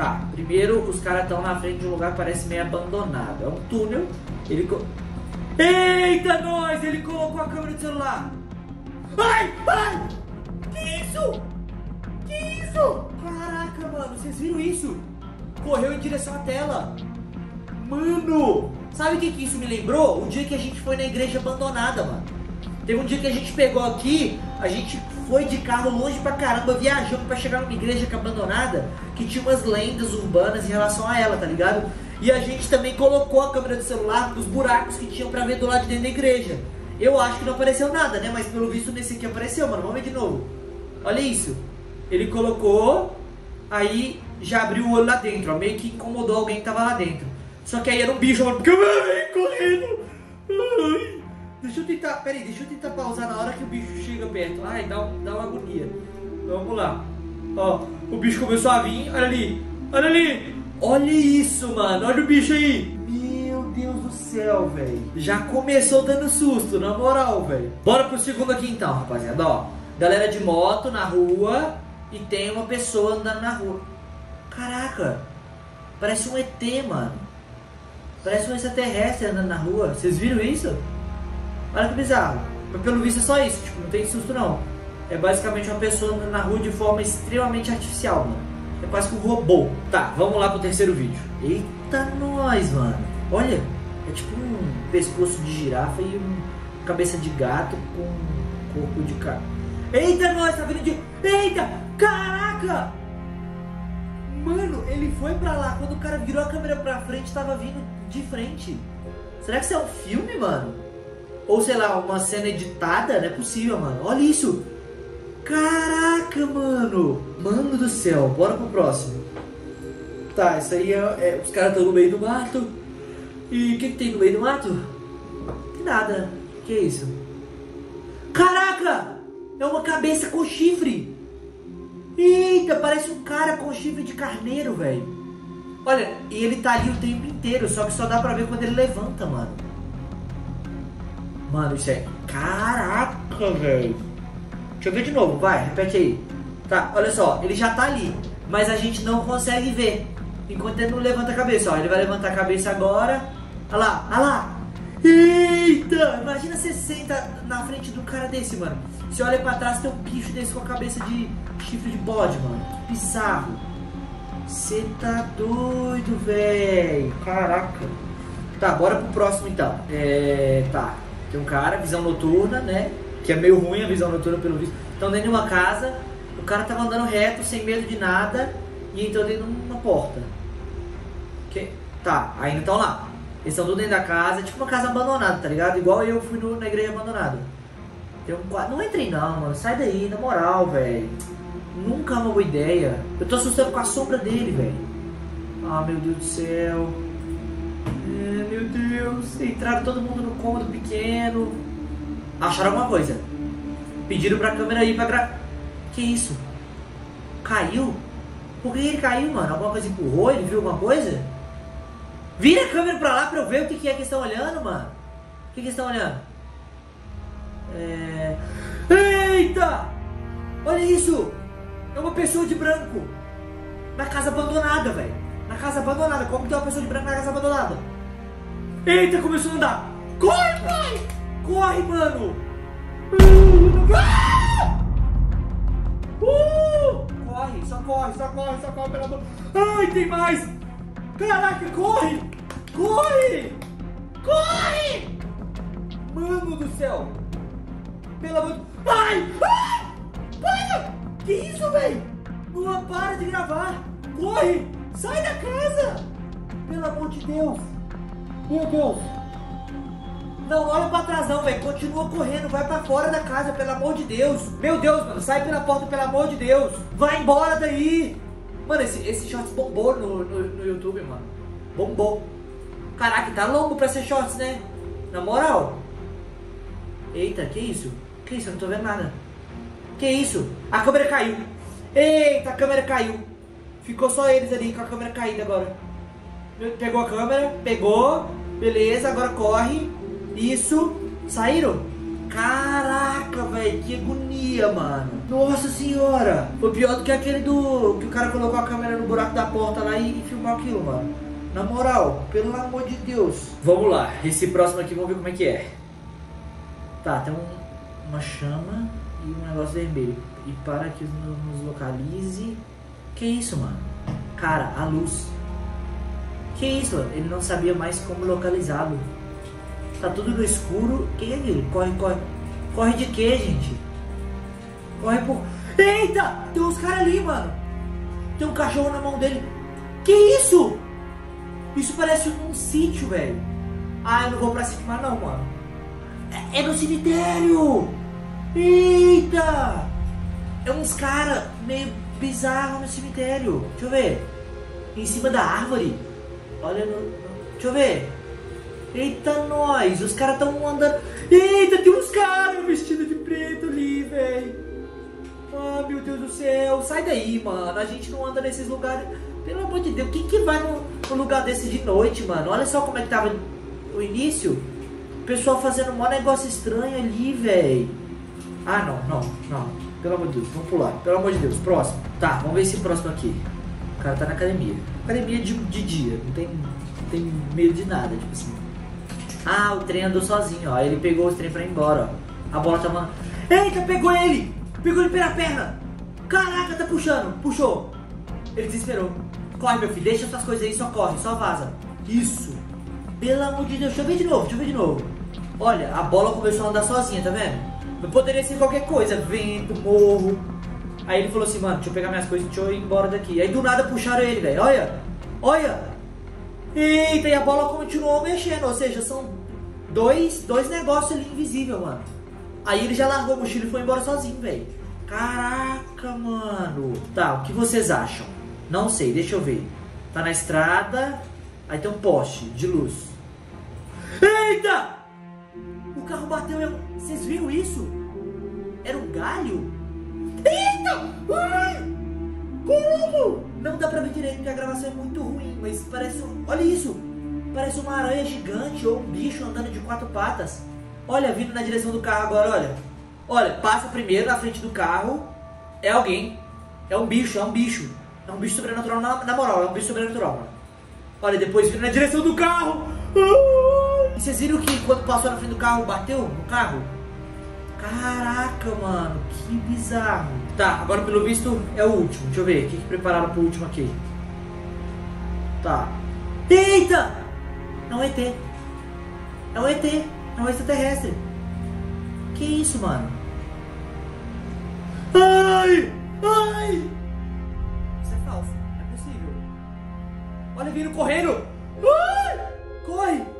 Tá, primeiro os caras estão na frente de um lugar que parece meio abandonado. É um túnel. Ele. Co... Eita, nós! Ele colocou a câmera do celular. Ai, ai! Que isso? Que isso? Caraca, mano, vocês viram isso? Correu em direção à tela. Mano! Sabe o que, que isso me lembrou? O dia que a gente foi na igreja abandonada, mano. Teve um dia que a gente pegou aqui, a gente foi de carro longe pra caramba, viajando pra chegar numa igreja que é abandonada, que tinha umas lendas urbanas em relação a ela, tá ligado? E a gente também colocou a câmera do celular nos buracos que tinham pra ver do lado de dentro da igreja. Eu acho que não apareceu nada, né? Mas pelo visto nesse aqui apareceu, mano. Vamos ver de novo. Olha isso. Ele colocou, aí já abriu o olho lá dentro, ó. Meio que incomodou alguém que tava lá dentro. Só que aí era um bicho, mano. Porque vem correndo. Ai. Deixa eu tentar. Peraí, deixa eu tentar pausar na hora que o bicho chega perto. Ai, dá, dá uma agonia. Então, vamos lá. Ó, o bicho começou a vir. Olha ali. Olha ali. Olha isso, mano. Olha o bicho aí. Meu Deus do céu, velho. Já começou dando susto, na moral, velho. Bora pro segundo aqui então, rapaziada. Ó, galera de moto na rua e tem uma pessoa andando na rua. Caraca, parece um ET, mano. Parece um extraterrestre andando na rua. Vocês viram isso? Olha que bizarro. Mas pelo visto é só isso, tipo, não tem susto não. É basicamente uma pessoa andando na rua de forma extremamente artificial, mano. É quase que um robô. Tá, vamos lá pro terceiro vídeo. Eita nós, mano. Olha, é tipo um pescoço de girafa e um cabeça de gato com um corpo de cara. Eita nós, tá vindo de... Eita! Caraca! Mano, ele foi pra lá. Quando o cara virou a câmera pra frente, tava vindo de frente. Será que isso é um filme, mano? Ou sei lá, uma cena editada? Não é possível, mano. Olha isso. Caraca, mano. Mano do céu. Bora pro próximo. Tá, isso aí é. é os caras estão no meio do mato. E o que, que tem no meio do mato? Tem nada. Que é isso? Caraca! É uma cabeça com chifre. Eita, parece um cara com chifre de carneiro, velho. Olha, e ele tá ali o tempo inteiro, só que só dá pra ver quando ele levanta, mano. Mano, isso é. Caraca, velho. Deixa eu ver de novo, vai, repete aí. Tá, olha só, ele já tá ali, mas a gente não consegue ver. Enquanto ele não levanta a cabeça, ó. Ele vai levantar a cabeça agora. Olha lá, olha lá. Eita! Imagina você senta na frente do cara desse, mano. Você olha pra trás, tem um bicho desse com a cabeça de chifre de bode, mano. Que bizarro. Você tá doido, velho. Caraca. Tá, bora pro próximo então. É. Tá. Tem um cara, visão noturna, né? Que é meio ruim a visão noturna pelo visto. Estão dentro de uma casa, o cara tava andando reto, sem medo de nada, e entrou dentro de uma porta. Que... Tá, ainda estão lá. Eles estão tudo dentro da casa, tipo uma casa abandonada, tá ligado? Igual eu fui no, na igreja abandonada. Tem um quadro. Não entrei não, mano. Sai daí, na moral, velho. Nunca é uma boa ideia. Eu tô assustando com a sombra dele, velho. Ah, meu Deus do céu. É, meu Deus. Entraram todo mundo no cômodo pequeno. Acharam alguma coisa. Pediram pra câmera ir pra gra... Que isso? Caiu? Por que ele caiu, mano? Alguma coisa empurrou? Ele viu alguma coisa? Vira a câmera pra lá pra eu ver o que, que é que estão olhando, mano. O que, que estão olhando? É... Eita! Olha isso! É uma pessoa de branco. Na casa abandonada, velho. Na casa abandonada. Como tem uma pessoa de branco na casa abandonada? Eita, começou a andar. Corre, pai! Corre, mano! Ah! Uh! Corre, só corre, só corre, só corre, pelo amor. Ai, tem mais! Caraca, corre! Corre! Corre! Mano do céu! Pelo amor de... Ai! Ai! Para! Que isso, velho? Não para de gravar! Corre! Sai da casa! Pelo amor de Deus! Meu Deus! Não olha pra trás não, velho. Continua correndo, vai pra fora da casa, pelo amor de Deus. Meu Deus, mano, sai pela porta, pelo amor de Deus. Vai embora daí. Mano, esse, esse shorts bombou no, no, no YouTube, mano. Bombou. Caraca, tá longo pra ser shorts, né? Na moral. Eita, que isso? Que isso? Eu não tô vendo nada. Que isso? A câmera caiu. Eita, a câmera caiu. Ficou só eles ali com a câmera caída agora. Pegou a câmera, pegou. Beleza, agora corre. Isso. Saíram? Caraca, velho, que agonia, mano. Nossa senhora. Foi pior do que aquele do. Que o cara colocou a câmera no buraco da porta lá e, e filmou aquilo, mano. Na moral, pelo amor de Deus. Vamos lá, esse próximo aqui, vamos ver como é que é. Tá, tem um, uma chama e um negócio vermelho. E para que nos, nos localize. Que isso, mano? Cara, a luz. Que isso, mano? Ele não sabia mais como localizá-lo. Tá tudo no escuro. Quem é aquele? Corre, corre. Corre de quê, gente? Corre por. Eita! Tem uns caras ali, mano. Tem um cachorro na mão dele. Que isso? Isso parece um sítio, velho. Ah, eu não vou pra cima não, mano. É, é no cemitério! Eita! É uns caras meio bizarros no cemitério. Deixa eu ver. Em cima da árvore. Olha no. Deixa eu ver. Eita, nós! Os caras tão andando. Eita, tem uns caras vestidos de preto ali, velho. Ah, meu Deus do céu. Sai daí, mano. A gente não anda nesses lugares. Pelo amor de Deus, quem que vai no lugar desse de noite, mano? Olha só como é que tava o início. O pessoal fazendo um negócio estranho ali, velho. Ah, não, não, não. Pelo amor de Deus, vamos pular. Pelo amor de Deus, próximo. Tá, vamos ver esse próximo aqui. O cara tá na academia. Academia de, de dia, não tem, não tem medo de nada, tipo assim. Ah, o trem andou sozinho, ó. Ele pegou os trem pra ir embora, ó. A bola tava. Eita, pegou ele! Pegou ele pela perna! Caraca, tá puxando! Puxou! Ele desesperou. Corre, meu filho, deixa essas coisas aí, só corre, só vaza. Isso! Pelo amor de Deus, deixa eu ver de novo, deixa eu ver de novo. Olha, a bola começou a andar sozinha, tá vendo? Poderia ser qualquer coisa, vento, morro. Aí ele falou assim, mano, deixa eu pegar minhas coisas, deixa eu ir embora daqui. Aí do nada puxaram ele, velho. Olha! Olha! Eita, e a bola continuou mexendo, ou seja, são dois, dois negócios ali invisíveis, mano. Aí ele já largou a mochila e foi embora sozinho, velho. Caraca, mano. Tá, o que vocês acham? Não sei, deixa eu ver. Tá na estrada, aí tem um poste de luz. Eita! Carro bateu em... Vocês viram isso? Era um galho? Eita! Ai! Não dá pra ver direito porque a gravação é muito ruim, mas parece um... Olha isso! Parece uma aranha gigante ou um bicho andando de quatro patas. Olha, vindo na direção do carro agora, olha. Olha, passa primeiro na frente do carro. É alguém. É um bicho, é um bicho. É um bicho sobrenatural na, na moral, é um bicho sobrenatural. Olha, depois vindo na direção do carro. Ah! Vocês viram que quando passou na frente do carro, bateu no carro? Caraca, mano, que bizarro. Tá, agora pelo visto é o último. Deixa eu ver, o que, que prepararam pro último aqui? Tá. Eita! É um ET. É um ET. É um extraterrestre. Que isso, mano? Ai! Ai! Isso é falso. É possível. Olha, vindo correndo. Ai! Corre!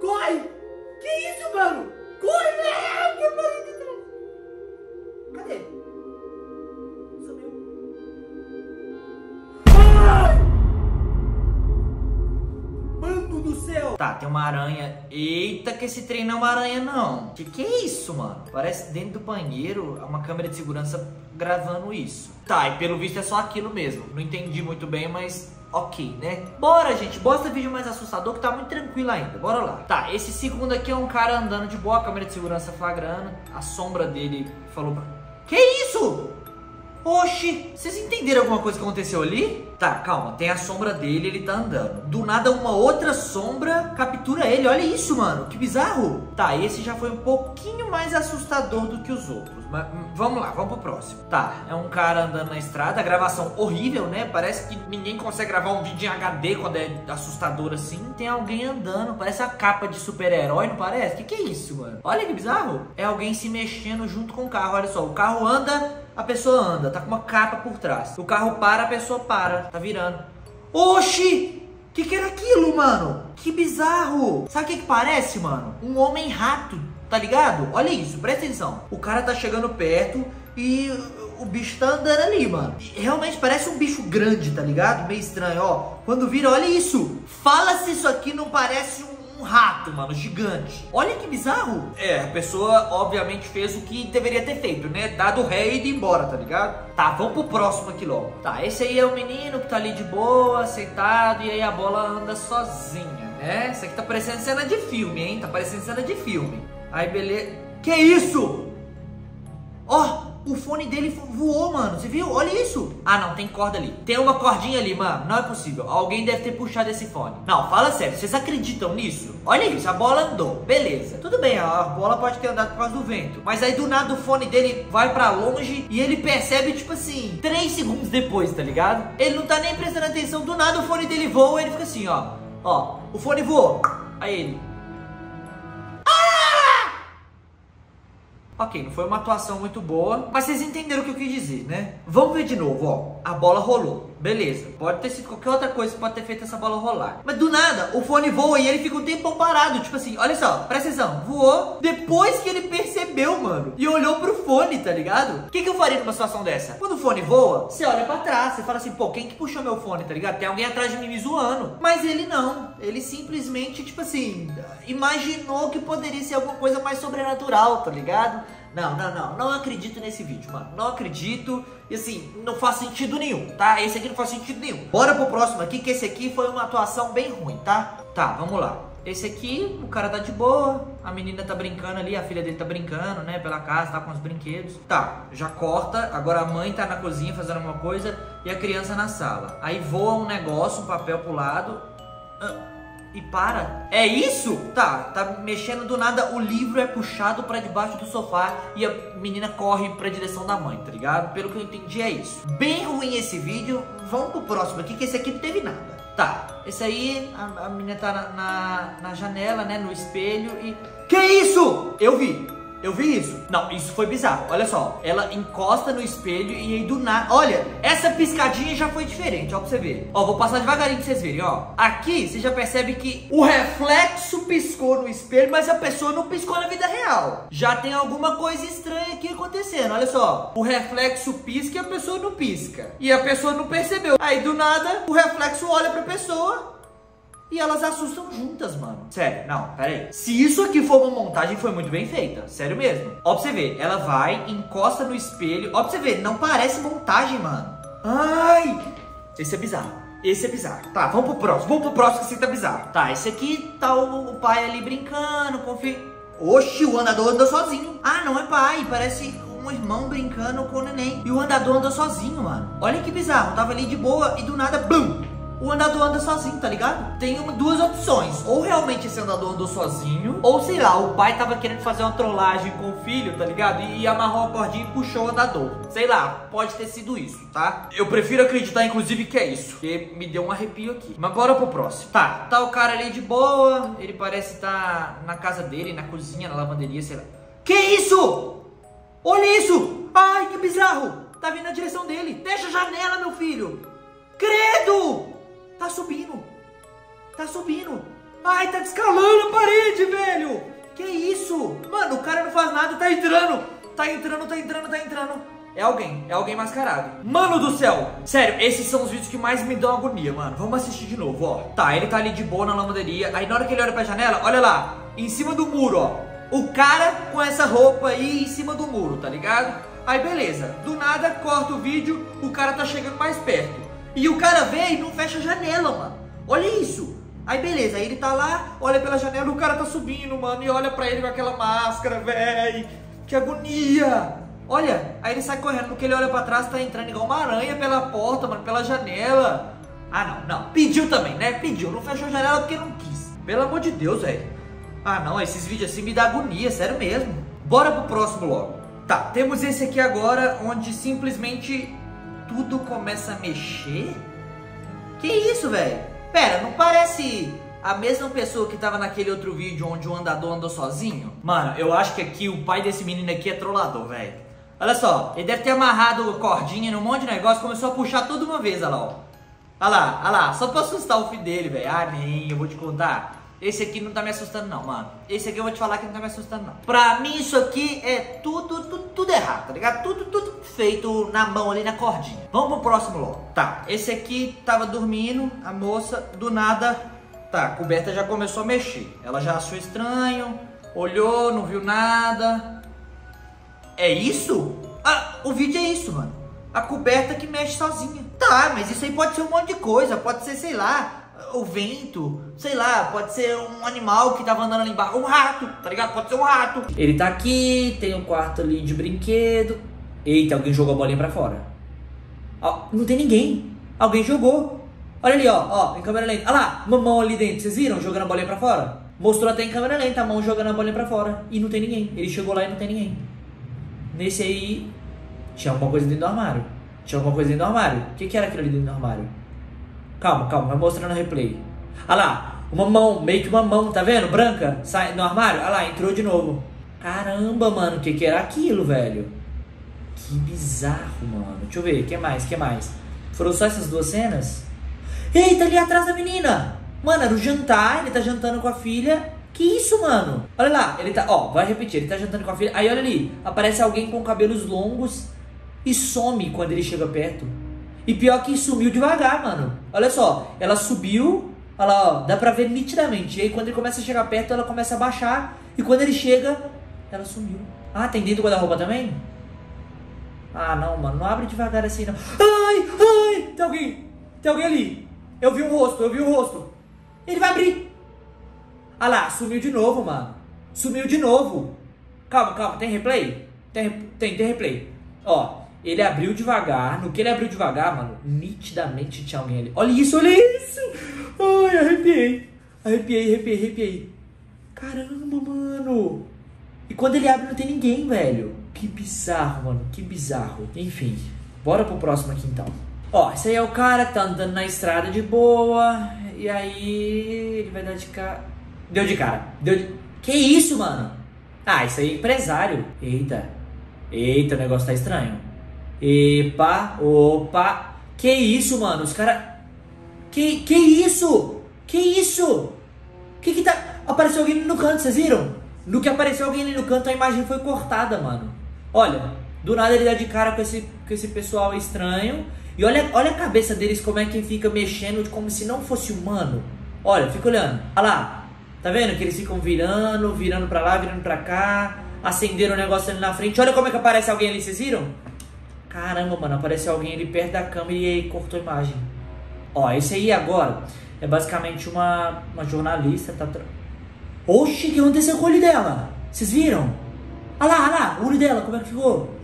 Corre! Que isso, mano? Corre, velho! Cadê? Sumiu. Ai! Mano do céu! Tá, tem uma aranha. Eita, que esse trem não é uma aranha, não. Que que é isso, mano? Parece dentro do banheiro uma câmera de segurança gravando isso. Tá, e pelo visto é só aquilo mesmo. Não entendi muito bem, mas ok, né? Bora, gente. Bota vídeo mais assustador que tá muito tranquilo ainda. Bora lá. Tá, esse segundo aqui é um cara andando de boa, a câmera de segurança flagrando. A sombra dele falou pra... Que isso? Oxi, vocês entenderam alguma coisa que aconteceu ali? Tá, calma, tem a sombra dele, ele tá andando. Do nada, uma outra sombra captura ele. Olha isso, mano, que bizarro. Tá, esse já foi um pouquinho mais assustador do que os outros. Mas hum, vamos lá, vamos pro próximo. Tá, é um cara andando na estrada, gravação horrível, né? Parece que ninguém consegue gravar um vídeo em HD quando é assustador assim. Tem alguém andando, parece a capa de super-herói, não parece? Que que é isso, mano? Olha que bizarro. É alguém se mexendo junto com o carro, olha só. O carro anda, a pessoa anda, tá com uma capa por trás. O carro para, a pessoa para, tá virando. Oxi! Que que era aquilo, mano? Que bizarro! Sabe o que que parece, mano? Um homem-rato, tá ligado? Olha isso, presta atenção. O cara tá chegando perto e o bicho tá andando ali, mano. Realmente parece um bicho grande, tá ligado? Meio estranho, ó. Quando vira, olha isso. Fala se isso aqui não parece um um rato, mano, gigante. Olha que bizarro. É, a pessoa obviamente fez o que deveria ter feito, né? Dado ré e ido embora, tá ligado? Tá, vamos pro próximo aqui logo. Tá, esse aí é o menino que tá ali de boa, sentado, e aí a bola anda sozinha, né? Isso aqui tá parecendo cena de filme, hein? Tá parecendo cena de filme. Aí, beleza. Que isso? Ó, o fone dele voou, mano. Você viu? Olha isso. Ah, não, tem corda ali. Tem uma cordinha ali, mano. Não é possível. Alguém deve ter puxado esse fone. Não, fala sério. Vocês acreditam nisso? Olha isso, a bola andou. Beleza. Tudo bem, a bola pode ter andado por causa do vento. Mas aí do nada o fone dele vai pra longe e ele percebe, tipo assim, 3 segundos depois, tá ligado? Ele não tá nem prestando atenção. Do nada o fone dele voa e ele fica assim, ó. Ó, o fone voou. Aí ele. Ok, não foi uma atuação muito boa, mas vocês entenderam o que eu quis dizer, né? Vamos ver de novo, ó. A bola rolou. Beleza, pode ter sido qualquer outra coisa que pode ter feito essa bola rolar. Mas do nada, o fone voa e ele fica um tempão parado. Tipo assim, olha só, presta atenção. Voou depois que ele percebeu, mano. E olhou pro fone, tá ligado? O que, que eu faria numa situação dessa? Quando o fone voa, você olha pra trás, você fala assim, pô, quem que puxou meu fone, tá ligado? Tem alguém atrás de mim me zoando. Mas ele não. Ele simplesmente, tipo assim, imaginou que poderia ser alguma coisa mais sobrenatural, tá ligado? Não, não, não, não acredito nesse vídeo, mano. Não acredito. E assim, não faz sentido nenhum, tá? Esse aqui não faz sentido nenhum. Bora pro próximo aqui, que esse aqui foi uma atuação bem ruim, tá? Tá, vamos lá. Esse aqui, o cara tá de boa, a menina tá brincando ali, a filha dele tá brincando, né, pela casa, tá com os brinquedos. Tá, já corta, agora a mãe tá na cozinha fazendo alguma coisa e a criança na sala. Aí voa um negócio, um papel pro lado. Ah e para. É isso? Tá, tá mexendo do nada, o livro é puxado para debaixo do sofá e a menina corre pra direção da mãe, tá ligado? Pelo que eu entendi é isso. Bem ruim esse vídeo, vamos pro próximo aqui, que esse aqui não teve nada. Tá, esse aí, a, a menina tá na, na, na janela, né, no espelho e... Que isso? Eu vi. Eu vi isso. Não, isso foi bizarro. Olha só. Ela encosta no espelho e aí do nada. Olha, essa piscadinha já foi diferente, ó, pra você ver. Ó, vou passar devagarinho pra vocês verem, ó. Aqui você já percebe que o reflexo piscou no espelho, mas a pessoa não piscou na vida real. Já tem alguma coisa estranha aqui acontecendo. Olha só. O reflexo pisca e a pessoa não pisca. E a pessoa não percebeu. Aí do nada, o reflexo olha pra pessoa e elas assustam juntas, mano. Sério, não, pera aí. Se isso aqui for uma montagem, foi muito bem feita. Sério mesmo. Ó pra você ver, ela vai, encosta no espelho. Ó pra você ver, não parece montagem, mano. Ai! Esse é bizarro. Esse é bizarro. Tá, vamos pro próximo. Vamos pro próximo que esse tá bizarro. Tá, esse aqui tá o, o pai ali brincando, confia. Oxi, o andador andou sozinho. Ah, não é pai, parece um irmão brincando com o neném. E o andador andou sozinho, mano. Olha que bizarro. Tava ali de boa e do nada, BUM! O andador anda sozinho, tá ligado? Tem uma, duas opções. Ou realmente esse andador andou sozinho, ou sei lá, o pai tava querendo fazer uma trollagem com o filho, tá ligado? E, e amarrou a cordinha e puxou o andador. Sei lá, pode ter sido isso, tá? Eu prefiro acreditar, inclusive, que é isso. Porque me deu um arrepio aqui. Mas bora pro próximo. Tá, tá o cara ali de boa, ele parece estar tá na casa dele, na cozinha, na lavanderia, sei lá. Que isso? Olha isso! Ai, que bizarro! Tá vindo na direção dele. Deixa a janela, meu filho! Credo! Tá subindo. Tá subindo. Ai, tá descalando a parede, velho. Que isso? Mano, o cara não faz nada, tá entrando. Tá entrando, tá entrando, tá entrando. É alguém, é alguém mascarado. Mano do céu! Sério, esses são os vídeos que mais me dão agonia, mano. Vamos assistir de novo, ó. Tá, ele tá ali de boa na lavanderia. Aí na hora que ele olha pra janela, olha lá, em cima do muro, ó. O cara com essa roupa aí em cima do muro, tá ligado? Aí beleza, do nada corta o vídeo, o cara tá chegando mais perto. E o cara vem e não fecha a janela, mano. Olha isso. Aí beleza, aí ele tá lá, olha pela janela, o cara tá subindo, mano, e olha pra ele com aquela máscara, velho. Que agonia. Olha, aí ele sai correndo, porque ele olha pra trás, tá entrando igual uma aranha pela porta, mano, pela janela. Ah, não, não. Pediu também, né? Pediu. Não fechou a janela porque não quis. Pelo amor de Deus, velho. Ah, não. Esses vídeos assim me dá agonia, sério mesmo. Bora pro próximo logo. Tá, temos esse aqui agora, onde simplesmente tudo começa a mexer? Que isso, velho? Pera, não parece a mesma pessoa que tava naquele outro vídeo onde o andador andou sozinho? Mano, eu acho que aqui o pai desse menino aqui é trollador, velho. Olha só, ele deve ter amarrado cordinha num monte de negócio, começou a puxar tudo uma vez, olha lá, ó. Olha lá, olha lá, só pra assustar o filho dele, velho. Ah, nem, eu vou te contar. Esse aqui não tá me assustando não, mano. Esse aqui eu vou te falar que não tá me assustando não. Pra mim isso aqui é tudo, tudo, tudo errado, tá ligado? Tudo, tudo feito na mão ali na cordinha. Vamos pro próximo logo. Tá, esse aqui tava dormindo, a moça, do nada, tá, a coberta já começou a mexer. Ela já achou estranho, olhou, não viu nada. É isso? Ah, o vídeo é isso, mano. A coberta que mexe sozinha. Tá, mas isso aí pode ser um monte de coisa, pode ser, sei lá, o vento, sei lá, pode ser um animal que tava andando ali embaixo, um rato, tá ligado? Pode ser um rato. Ele tá aqui, tem um quarto ali de brinquedo. Eita, alguém jogou a bolinha pra fora. Ó, não tem ninguém. Alguém jogou. Olha ali, ó, ó, em câmera lenta. Olha lá, mamão ali dentro, vocês viram jogando a bolinha pra fora? Mostrou até em câmera lenta a mão jogando a bolinha pra fora. E não tem ninguém. Ele chegou lá e não tem ninguém. Nesse aí, tinha alguma coisa dentro do armário. Tinha alguma coisa dentro do armário. O que, que era aquilo ali dentro do armário? Calma, calma, vai mostrando o replay. Olha lá, uma mão, meio que uma mão, tá vendo? Branca, sai no armário. Olha lá, entrou de novo. Caramba, mano, o que, que era aquilo, velho? Que bizarro, mano. Deixa eu ver, o que mais? que mais? Foram só essas duas cenas? Eita, ali atrás da menina! Mano, era o jantar, ele tá jantando com a filha. Que isso, mano? Olha lá, ele tá. Ó, vai repetir, ele tá jantando com a filha. Aí olha ali, aparece alguém com cabelos longos e some quando ele chega perto. E pior que sumiu devagar, mano. Olha só, ela subiu, olha lá, ó, dá pra ver nitidamente. E aí quando ele começa a chegar perto, ela começa a baixar. E quando ele chega, ela sumiu. Ah, tem dentro do guarda-roupa também? Ah, não, mano, não abre devagar assim, não. Ai, ai, tem alguém, tem alguém ali. Eu vi o rosto, eu vi o rosto. Ele vai abrir. Ah lá, sumiu de novo, mano. Sumiu de novo. Calma, calma, tem replay? Tem, tem, tem replay. Ó, ele abriu devagar. No que ele abriu devagar, mano, nitidamente tinha alguém ali. Olha isso, olha isso. Ai, arrepiei. Arrepiei, arrepiei, arrepiei. Caramba, mano. E quando ele abre não tem ninguém, velho. Que bizarro, mano. Que bizarro. Enfim, bora pro próximo aqui então. Ó, esse aí é o cara que tá andando na estrada de boa. E aí ele vai dar de cara. Deu de cara. Deu de... Que isso, mano? Ah, isso aí é empresário. Eita. Eita, o negócio tá estranho. Epa, opa. Que isso, mano? Os caras. Que, que isso? Que isso? Que que tá. Apareceu alguém no canto, vocês viram? No que apareceu alguém ali no canto, a imagem foi cortada, mano. Olha, do nada ele dá de cara com esse, com esse pessoal estranho. E olha, olha a cabeça deles como é que fica mexendo como se não fosse humano. Olha, fica olhando. Olha lá. Tá vendo que eles ficam virando, virando pra lá, virando pra cá. Acenderam o negócio ali na frente. Olha como é que aparece alguém ali, vocês viram? Caramba, mano, apareceu alguém ali perto da câmera e aí cortou a imagem. Ó, esse aí agora é basicamente uma, uma jornalista. Tá tra... Oxi, o que aconteceu com o olho dela? Vocês viram? Olha lá, olha lá, o olho dela, como é que ficou?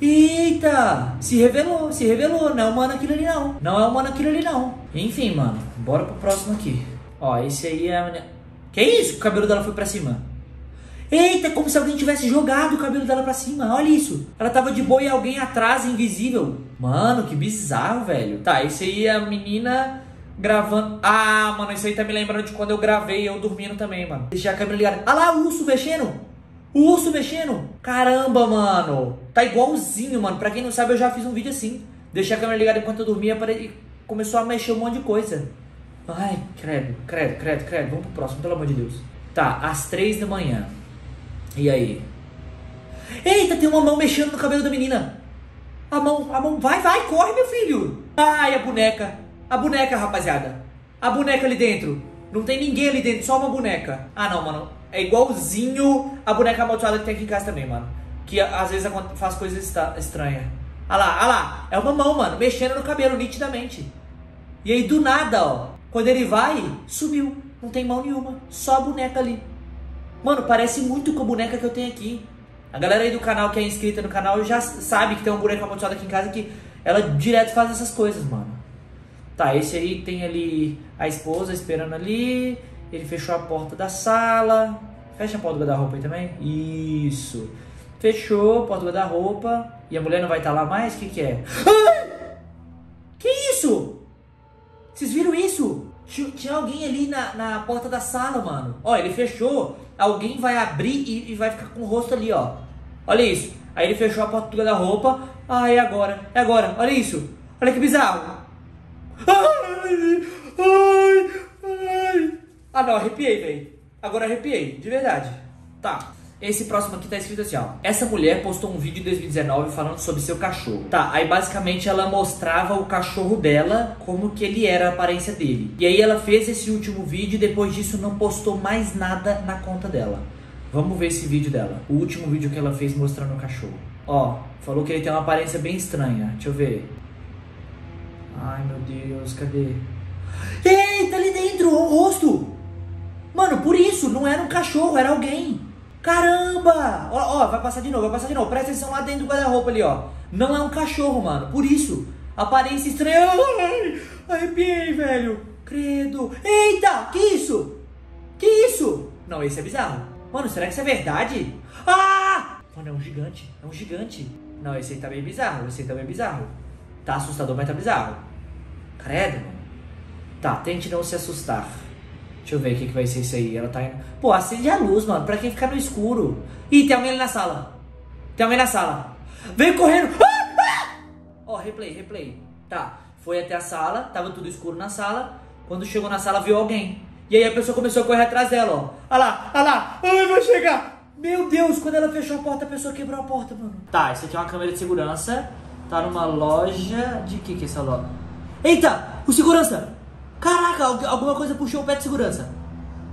Eita! Se revelou, se revelou. Não é humano aquilo ali, não. Não é humano aquilo ali, não. Enfim, mano. Bora pro próximo aqui. Ó, esse aí é a. Que isso? O cabelo dela foi pra cima. Eita, como se alguém tivesse jogado o cabelo dela pra cima. Olha isso. Ela tava de boa e alguém atrás, invisível. Mano, que bizarro, velho. Tá, esse aí é a menina gravando. Ah, mano, isso aí tá me lembrando de quando eu gravei eu dormindo também, mano. Deixar a câmera ligada. Ah lá, o urso mexendo. O urso mexendo. Caramba, mano. Tá igualzinho, mano. Pra quem não sabe, eu já fiz um vídeo assim. Deixei a câmera ligada enquanto eu dormia e começou a mexer um monte de coisa. Ai, credo, credo, credo, credo. Vamos pro próximo, pelo amor de Deus. Tá, às três da manhã. E aí? Eita, tem uma mão mexendo no cabelo da menina. A mão, a mão, vai, vai, corre, meu filho. Ai, a boneca. A boneca, rapaziada. A boneca ali dentro. Não tem ninguém ali dentro, só uma boneca. Ah, não, mano. É igualzinho a boneca amaldiçoada que tem aqui em casa também, mano. Que às vezes faz coisas estranhas. Ah lá, ah lá. É uma mão, mano, mexendo no cabelo, nitidamente. E aí, do nada, ó. Quando ele vai, sumiu. Não tem mão nenhuma. Só a boneca ali. Mano, parece muito com a boneca que eu tenho aqui. A galera aí do canal que é inscrita no canal já sabe que tem uma boneca amaldiçoada aqui em casa que ela direto faz essas coisas, mano. Tá, esse aí tem ali a esposa esperando ali. Ele fechou a porta da sala. Fecha a porta do guarda-roupa aí também. Isso. Fechou a porta do guarda-roupa. E a mulher não vai estar lá mais? O que, que é? Que isso? Vocês viram isso? Tinha alguém ali na, na porta da sala, mano. Ó, ele fechou. Alguém vai abrir e, e vai ficar com o rosto ali, ó. Olha isso. Aí ele fechou a porta do guarda-roupa. Ah, é agora. É agora. Olha isso. Olha que bizarro. Ai, ai, ai. Ah, não. Arrepiei, velho. Agora arrepiei. De verdade. Tá. Esse próximo aqui tá escrito assim, ó. Essa mulher postou um vídeo em 2019 falando sobre seu cachorro. Tá, aí basicamente ela mostrava o cachorro dela, como que ele era, a aparência dele. E aí ela fez esse último vídeo e depois disso não postou mais nada na conta dela. Vamos ver esse vídeo dela. O último vídeo que ela fez mostrando o cachorro. Ó, falou que ele tem uma aparência bem estranha. Deixa eu ver. Ai, meu Deus, cadê? Eita, ali dentro, o rosto! Mano, por isso, não era um cachorro, era alguém. Caramba! Ó, ó, vai passar de novo, vai passar de novo. Presta atenção lá dentro do guarda-roupa ali, ó. Não é um cachorro, mano. Por isso, aparência estranha. Ai, arrepiei, velho. Credo. Eita, que isso? Que isso? Não, esse é bizarro. Mano, será que isso é verdade? Ah! Mano, é um gigante. É um gigante. Não, esse aí tá bem bizarro. Esse aí tá bem bizarro. Tá assustador, mas tá bizarro. Credo, mano. Tá, tente não se assustar. Deixa eu ver o que, que vai ser isso aí. Ela tá indo. Pô, acende a luz, mano. Pra quem ficar no escuro. Ih, tem alguém ali na sala. Tem alguém na sala. Vem correndo. Ah! Ah! Ó, replay, replay. Tá, foi até a sala, tava tudo escuro na sala. Quando chegou na sala, viu alguém. E aí a pessoa começou a correr atrás dela, ó. Olha lá, olha lá, ai, vai chegar. Meu Deus, quando ela fechou a porta, a pessoa quebrou a porta, mano. Tá, isso aqui é uma câmera de segurança. Tá numa loja. De que que é essa loja? Eita, o segurança! Caraca, alguma coisa puxou o pé de segurança.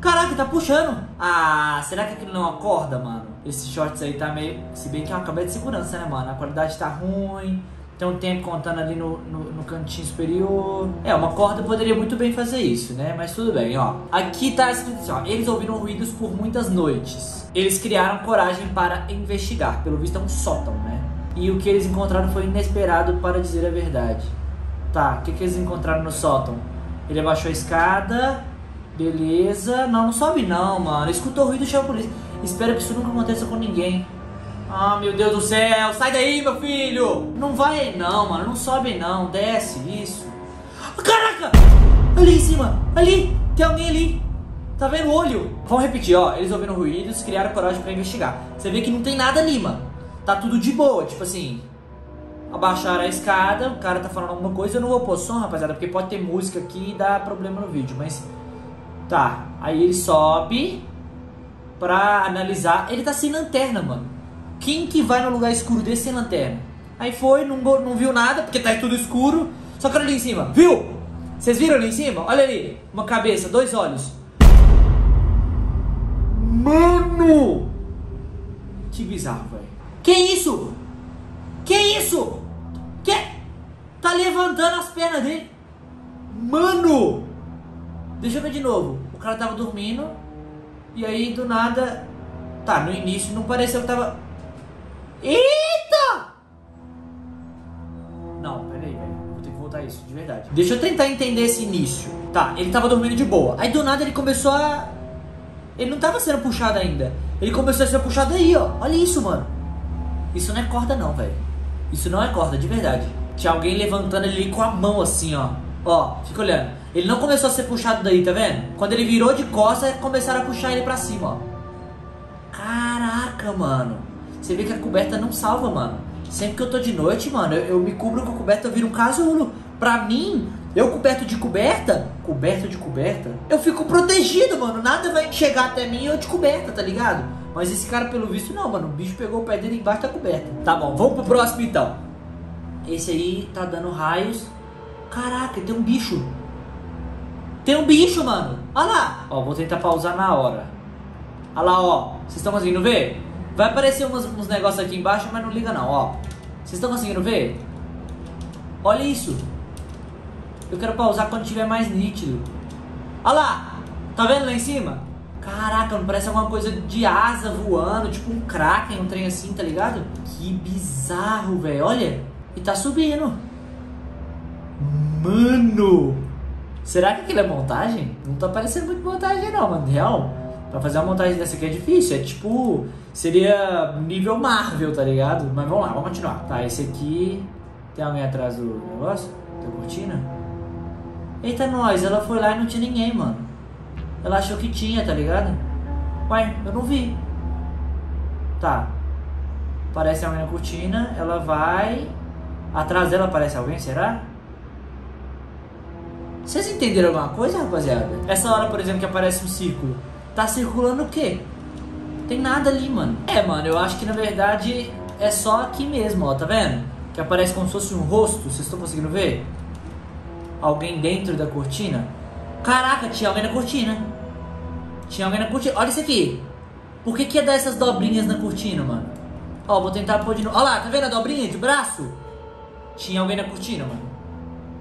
Caraca, tá puxando. Ah, será que aquilo não acorda, mano? Esse shorts aí tá meio. Se bem que é uma câmera de segurança, né, mano? A qualidade tá ruim. Tem um tempo contando ali no, no, no, cantinho superior. É, uma corda poderia muito bem fazer isso, né? Mas tudo bem, ó. Aqui tá escrito assim, ó. Eles ouviram ruídos por muitas noites. Eles criaram coragem para investigar. Pelo visto é um sótão, né? E o que eles encontraram foi inesperado para dizer a verdade. Tá, o que, que eles encontraram no sótão? Ele abaixou a escada. Beleza. Não, não sobe não, mano. Escutou o ruído e chamou a polícia. Espero que isso nunca aconteça com ninguém. Ah, meu Deus do céu, sai daí, meu filho! Não vai aí não, mano, não sobe não, desce, isso. Caraca! Ali em cima, ali, tem alguém ali. Tá vendo o olho? Vamos repetir, ó, eles ouviram ruídos, criaram coragem para investigar. Você vê que não tem nada ali, mano. Tá tudo de boa, tipo assim. Abaixaram a escada, o cara tá falando alguma coisa, eu não vou pôr som, rapaziada, porque pode ter música aqui e dá problema no vídeo, mas... Tá, aí ele sobe pra analisar. Ele tá sem lanterna, mano. Quem que vai no lugar escuro desse sem lanterna? Aí foi, não, não viu nada, porque tá tudo escuro. Só que olha ali em cima, viu? Vocês viram ali em cima? Olha ali, uma cabeça, dois olhos. Mano! Que bizarro, velho. Que isso? Que isso? Que? Tá levantando as pernas dele. Mano! Deixa eu ver de novo. O cara tava dormindo. E aí, do nada... Tá, no início não pareceu que tava... Eita! Não, peraí, velho. Vou ter que voltar isso, de verdade. Deixa eu tentar entender esse início. Tá, ele tava dormindo de boa. Aí do nada ele começou a. Ele não tava sendo puxado ainda. Ele começou a ser puxado aí, ó. Olha isso, mano. Isso não é corda, não, velho. Isso não é corda, de verdade. Tinha alguém levantando ele com a mão assim, ó. Ó, fica olhando. Ele não começou a ser puxado daí, tá vendo? Quando ele virou de costas, começaram a puxar ele pra cima, ó. Caraca, mano. Você vê que a coberta não salva, mano. Sempre que eu tô de noite, mano, eu, eu me cubro com a coberta, eu viro um casulo. Pra mim, eu coberto de coberta, coberto de coberta, eu fico protegido, mano. Nada vai chegar até mim eu de coberta, tá ligado? Mas esse cara, pelo visto, não, mano. O bicho pegou o pé dele embaixo da coberta. Tá bom, vamos pro próximo então. Esse aí tá dando raios. Caraca, tem um bicho. Tem um bicho, mano. Olha lá. Ó, vou tentar pausar na hora. Olha lá, ó. Vocês estão conseguindo ver? Vai aparecer uns, uns negócios aqui embaixo, mas não liga não, ó. Vocês estão conseguindo ver? Olha isso. Eu quero pausar quando tiver mais nítido. Olha lá. Tá vendo lá em cima? Caraca, não parece alguma coisa de asa voando, tipo um kraken, um trem assim, tá ligado? Que bizarro, velho. Olha. E tá subindo. Mano. Será que aquilo é montagem? Não tá parecendo muito montagem não, mano. Real. Pra fazer uma montagem dessa aqui é difícil. É tipo. Seria nível Marvel, tá ligado? Mas vamos lá, vamos continuar. Tá, esse aqui. Tem alguém atrás do negócio? Da cortina? Eita, nós, ela foi lá e não tinha ninguém, mano. Ela achou que tinha, tá ligado? Ué, eu não vi. Tá. Aparece alguém na cortina, ela vai. Atrás dela aparece alguém, será? Vocês entenderam alguma coisa, rapaziada? Essa hora, por exemplo, que aparece um círculo. Tá circulando o quê? Tem nada ali, mano. É, mano, eu acho que na verdade é só aqui mesmo, ó, tá vendo? Que aparece como se fosse um rosto, vocês estão conseguindo ver? Alguém dentro da cortina? Caraca, tinha alguém na cortina. Tinha alguém na cortina. Olha isso aqui. Por que, que ia dar essas dobrinhas na cortina, mano? Ó, vou tentar pôr de novo. Olha lá, tá vendo a dobrinha de braço? Tinha alguém na cortina, mano.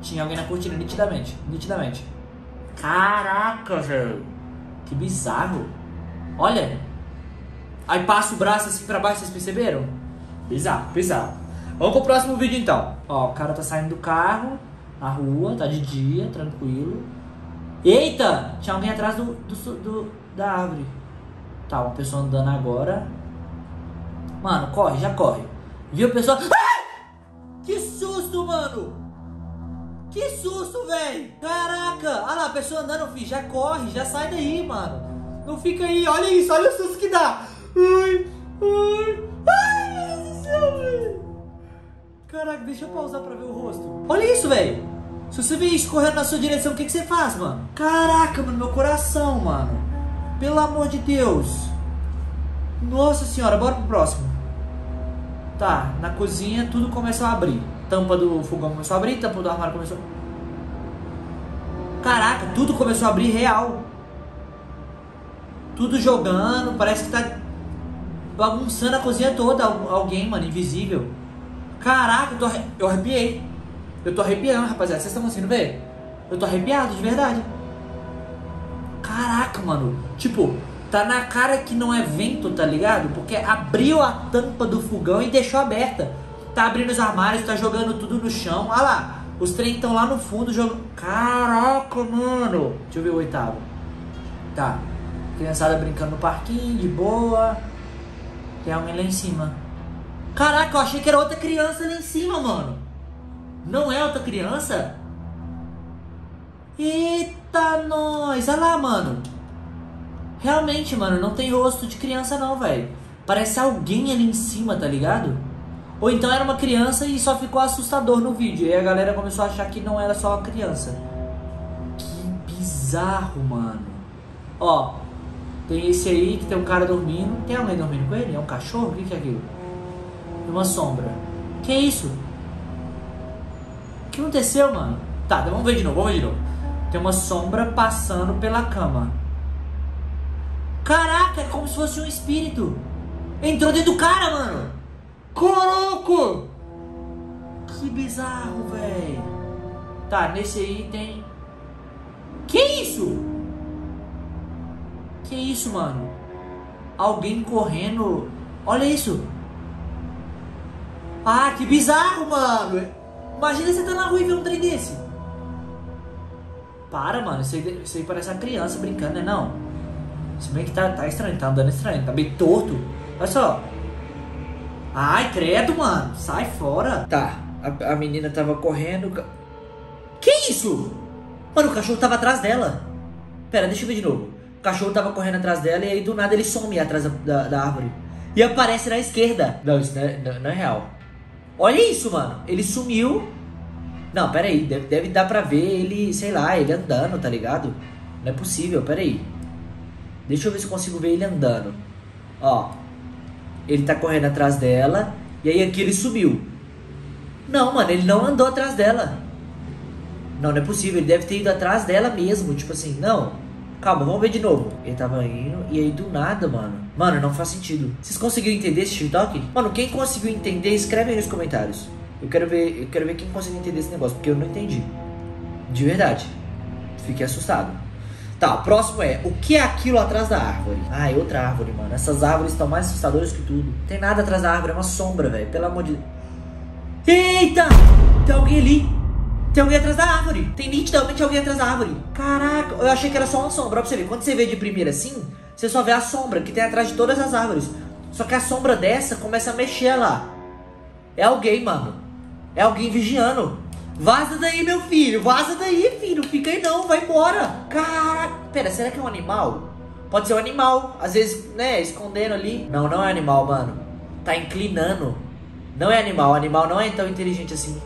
Tinha alguém na cortina, nitidamente. Nitidamente. Caraca, velho. Que bizarro. Olha. Aí passa o braço assim pra baixo, vocês perceberam? Bizarro, bizarro. Vamos pro próximo vídeo então. Ó, o cara tá saindo do carro, na rua, tá de dia, tranquilo. Eita! Tinha alguém atrás do, do, do da árvore. Tá, uma pessoa andando agora. Mano, corre, já corre. Viu a pessoa? Ah! Que susto, mano! Que susto, velho! Caraca! Olha lá, a pessoa andando, filho, já corre, já sai daí, mano. Não fica aí, olha isso, olha o susto que dá. Ai, ai, ai, meu Deus do céu, velho. Caraca, deixa eu pausar pra ver o rosto. Olha isso, velho. Se você vê isso correndo na sua direção, o que, que você faz, mano? Caraca, mano, meu coração, mano. Pelo amor de Deus. Nossa senhora, bora pro próximo. Tá, na cozinha tudo começou a abrir. Tampa do fogão começou a abrir, tampa do armário começou. Caraca, tudo começou a abrir real. Tudo jogando, parece que tá bagunçando a cozinha toda. Alguém, mano, invisível. Caraca, eu, arrepiei. Eu tô arrepiando, rapaziada. Vocês estão conseguindo ver? Eu tô arrepiado, de verdade. Caraca, mano. Tipo, tá na cara que não é vento, tá ligado? Porque abriu a tampa do fogão e deixou aberta. Tá abrindo os armários, tá jogando tudo no chão. Olha lá. Os trem estão lá no fundo jogando. Caraca, mano. Deixa eu ver o oitavo. Tá. Criançada brincando no parquinho, de boa. Tem alguém lá em cima. Caraca, eu achei que era outra criança lá em cima, mano. Não é outra criança? Eita, nós! Olha lá, mano. Realmente, mano, não tem rosto de criança não, velho. Parece alguém ali em cima, tá ligado? Ou então era uma criança e só ficou assustador no vídeo. E a galera começou a achar que não era só uma criança. Que bizarro, mano. Ó, tem esse aí que tem um cara dormindo. Tem alguém dormindo com ele? É um cachorro? O que, é aquilo? Uma sombra. Que é isso? Que aconteceu, mano? Tá, vamos ver de novo, vamos ver de novo. Tem uma sombra passando pela cama. Caraca, é como se fosse um espírito. Entrou dentro do cara, mano. Caraca! Que bizarro, velho. Tá, nesse aí tem. Que isso? Que isso, mano? Alguém correndo. Olha isso. Ah, que bizarro, mano. Imagina você tá na rua e ver um trem desse. Para, mano. Isso aí, isso aí parece uma criança brincando, né? Não. Se bem que tá, tá estranho, tá andando estranho, tá meio torto. Olha só. Ai, credo, mano. Sai fora. Tá, a, a menina tava correndo. Que isso? Mano, o cachorro tava atrás dela. Pera, deixa eu ver de novo. O cachorro tava correndo atrás dela e aí do nada ele some atrás da, da, da árvore. E aparece na esquerda. Não, isso não é, não, não é, real. Olha isso, mano. Ele sumiu. Não, pera aí. Deve, deve dar pra ver ele, sei lá, ele andando, tá ligado? Não é possível, pera aí. Deixa eu ver se eu consigo ver ele andando. Ó. Ele tá correndo atrás dela. E aí aqui ele sumiu. Não, mano, ele não andou atrás dela. Não, não é possível. Ele deve ter ido atrás dela mesmo. Tipo assim, não. Calma, vamos ver de novo. Ele tava indo e aí do nada, mano. Mano, não faz sentido. Vocês conseguiram entender esse TikTok? Mano, quem conseguiu entender, escreve aí nos comentários. Eu quero ver, eu quero ver quem conseguiu entender esse negócio, porque eu não entendi. De verdade. Fiquei assustado. Tá, próximo é, o que é aquilo atrás da árvore? Ah, é outra árvore, mano. Essas árvores estão mais assustadoras que tudo. Tem nada atrás da árvore, é uma sombra, velho. Pelo amor de Deus. Eita! Tem alguém ali. Tem alguém atrás da árvore. Tem nitidamente alguém atrás da árvore. Caraca, eu achei que era só uma sombra. Pra você ver, quando você vê de primeira assim, você só vê a sombra que tem atrás de todas as árvores. Só que a sombra dessa começa a mexer lá. É alguém, mano. É alguém vigiando. Vaza daí, meu filho. Vaza daí, filho. Fica aí não, vai embora. Caraca. Pera, será que é um animal? Pode ser um animal. Às vezes, né, escondendo ali. Não, não é animal, mano. Tá inclinando. Não é animal. Animal não é tão inteligente assim.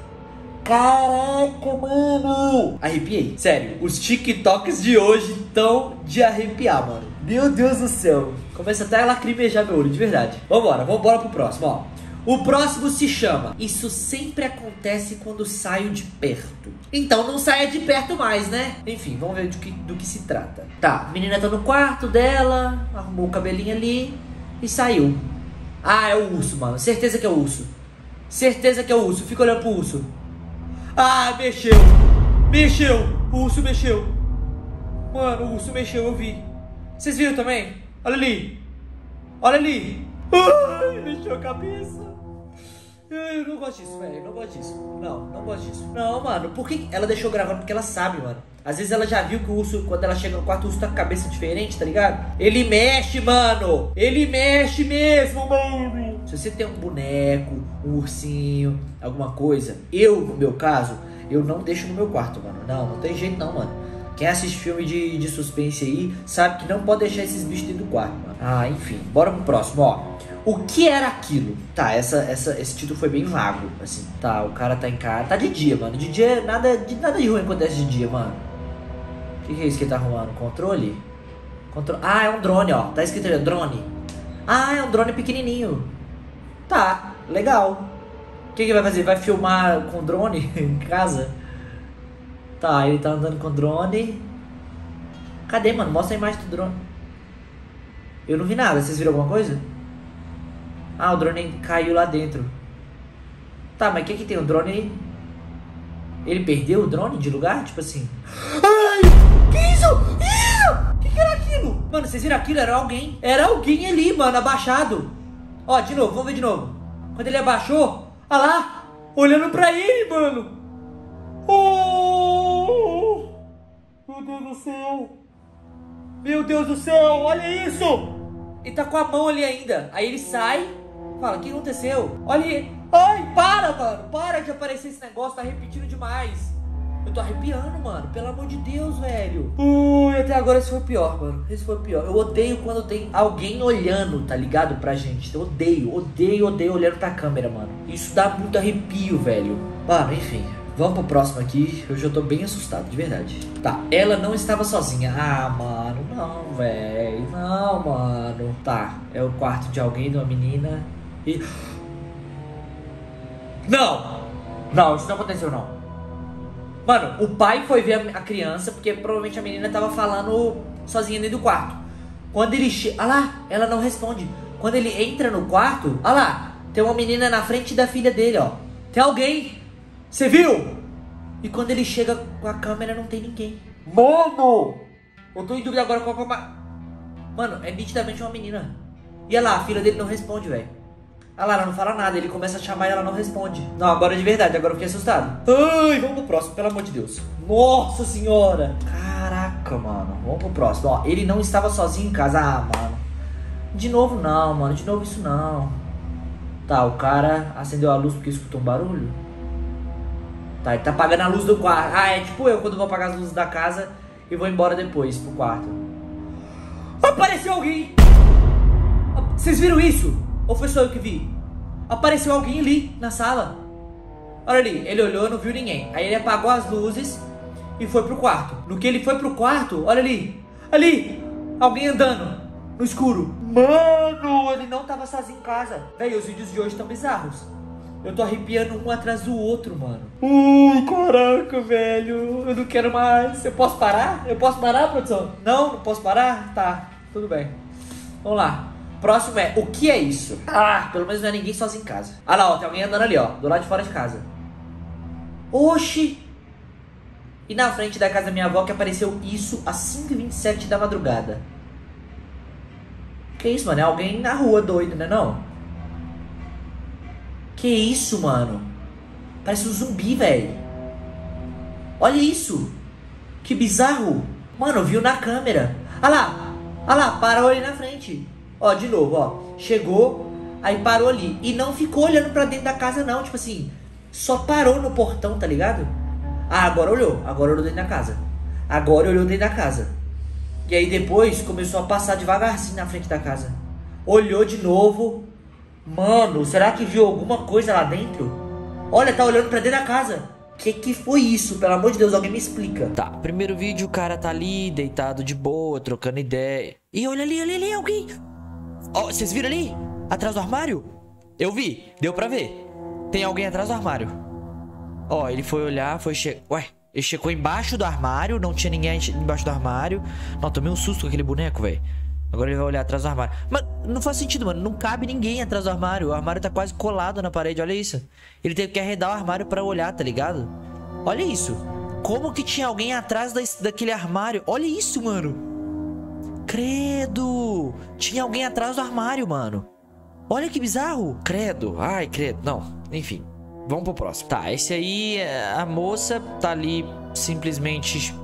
Caraca, mano! Arrepiei. Sério, os TikToks de hoje estão de arrepiar, mano. Meu Deus do céu. Começa até a lacrimejar meu olho, de verdade. Vambora, vambora pro próximo, ó. O próximo se chama Isso sempre acontece quando saio de perto. Então não saia de perto mais, né? Enfim, vamos ver do que, do que se trata. Tá, a menina tá no quarto dela, arrumou o cabelinho ali e saiu. Ah, é o urso, mano. Certeza que é o urso. Certeza que é o urso. Fica olhando pro urso. Ah, mexeu. Mexeu. O urso mexeu. Mano, o urso mexeu, eu vi. Vocês viram também? Olha ali. Olha ali. Ai, mexeu a cabeça. Eu não gosto disso, velho. Não gosto disso. Não, não gosto disso. Não, mano. Por que ela deixou gravando? Porque ela sabe, mano. Às vezes ela já viu que o urso, quando ela chega no quarto, o urso tá com a cabeça diferente, tá ligado? Ele mexe, mano. Ele mexe mesmo, mano. Se você tem um boneco, um ursinho, alguma coisa, eu, no meu caso, eu não deixo no meu quarto, mano. Não, não tem jeito não, mano. Quem assiste filme de, de suspense aí sabe que não pode deixar esses bichos dentro do quarto, mano. Ah, enfim. Bora pro próximo, ó. O que era aquilo? Tá, essa, essa, esse título foi bem vago, assim. Tá, o cara tá em casa. Tá de dia, mano. De dia, nada de, nada de ruim acontece de dia, mano. O que, que é isso que ele tá arrumando? Controle? Contro... Ah, é um drone, ó. Tá escrito ali, drone. Ah, é um drone pequenininho. Tá, legal. O que, que vai fazer? Vai filmar com drone em casa? Tá, ele tá andando com drone. Cadê, mano? Mostra a imagem do drone. Eu não vi nada. Vocês viram alguma coisa? Ah, o drone caiu lá dentro. Tá, mas o que que tem? O drone... Ele perdeu o drone de lugar? Tipo assim... Ai! Que isso? Isso! Que que era aquilo? Mano, vocês viram aquilo? Era alguém. Era alguém ali, mano, abaixado. Ó, de novo, vamos ver de novo. Quando ele abaixou, olha lá, olhando pra ele, mano. Oh! Meu Deus do céu. Meu Deus do céu, olha isso. Ele tá com a mão ali ainda. Aí ele sai, fala, o que aconteceu? Olha aí. Ai, para, mano. Para de aparecer esse negócio, tá repetindo demais. Eu tô arrepiando, mano. Pelo amor de Deus, velho. Ui, até agora esse foi o pior, mano. Esse foi o pior. Eu odeio quando tem alguém olhando, tá ligado? Pra gente. Eu odeio, odeio, odeio olhando pra câmera, mano. Isso dá muito arrepio, velho. Mano, enfim. Vamos pro próximo aqui. Eu já tô bem assustado, de verdade. Tá, ela não estava sozinha. Ah, mano, não, velho. Não, mano. Tá, é o quarto de alguém, de uma menina. E. Não! Não, isso não aconteceu, não. Mano, o pai foi ver a criança, porque provavelmente a menina tava falando sozinha dentro do quarto. Quando ele chega. Ah lá, ela não responde. Quando ele entra no quarto, ah lá, tem uma menina na frente da filha dele, ó. Tem alguém. Você viu? E quando ele chega com a câmera, não tem ninguém. Mano! Eu tô em dúvida agora qual que é uma. Mano, é nitidamente uma menina. E olha lá, a filha dele não responde, velho. Olha lá, ela não fala nada, ele começa a chamar e ela não responde. Não, agora de verdade, agora eu fiquei assustado. Ai, vamos pro próximo, pelo amor de Deus. Nossa senhora! Caraca, mano. Vamos pro próximo. Ó, ele não estava sozinho em casa. Ah, mano. De novo não, mano. De novo isso não. Tá, o cara acendeu a luz porque escutou um barulho. Tá, ele tá apagando a luz do quarto. Ah, é tipo eu quando vou apagar as luzes da casa e vou embora depois pro quarto. Apareceu alguém! Vocês viram isso? Ou foi só eu que vi? Apareceu alguém ali na sala. Olha ali, ele olhou, não viu ninguém. Aí ele apagou as luzes e foi pro quarto. No que ele foi pro quarto, olha ali, ali, alguém andando no escuro. Mano, ele não tava sozinho em casa. Véi, os vídeos de hoje estão bizarros. Eu tô arrepiando um atrás do outro, mano. Ui, caraca, velho. Eu não quero mais. Eu posso parar? Eu posso parar, produção? Não, não posso parar? Tá, tudo bem. Vamos lá. Próximo é, o que é isso? Ah, pelo menos não é ninguém sozinho em casa. Ah lá, ó, tem alguém andando ali, ó, do lado de fora de casa. Oxi! E na frente da casa da minha avó que apareceu isso às 5h27 da madrugada. Que isso, mano? É alguém na rua doido, né não? Que isso, mano? Parece um zumbi, velho. Olha isso. Que bizarro. Mano, viu na câmera. Olha lá. Olha lá, parou ali na frente. Ó, de novo, ó. Chegou, aí parou ali. E não ficou olhando pra dentro da casa, não. Tipo assim, só parou no portão, tá ligado? Ah, agora olhou. Agora olhou dentro da casa. Agora olhou dentro da casa. E aí depois começou a passar devagarzinho na frente da casa. Olhou de novo. Mano, será que viu alguma coisa lá dentro? Olha, tá olhando pra dentro da casa. Que que foi isso? Pelo amor de Deus, alguém me explica. Tá, primeiro vídeo, o cara tá ali, deitado de boa, trocando ideia. E olha ali, olha ali, alguém. Ó, vocês viram ali? Atrás do armário? Eu vi, deu pra ver. Tem alguém atrás do armário. Ó, ele foi olhar, foi che... Ué, ele chegou embaixo do armário, não tinha ninguém embaixo do armário. Não, tomei um susto com aquele boneco, velho. Agora ele vai olhar atrás do armário. Mas não faz sentido, mano. Não cabe ninguém atrás do armário. O armário tá quase colado na parede, olha isso. Ele teve que arredar o armário pra olhar, tá ligado? Olha isso. Como que tinha alguém atrás da, daquele armário? Olha isso, mano. Credo. Tinha alguém atrás do armário, mano. Olha que bizarro. Credo. Ai, credo. Não, enfim. Vamos pro próximo. Tá, esse aí, a moça tá ali simplesmente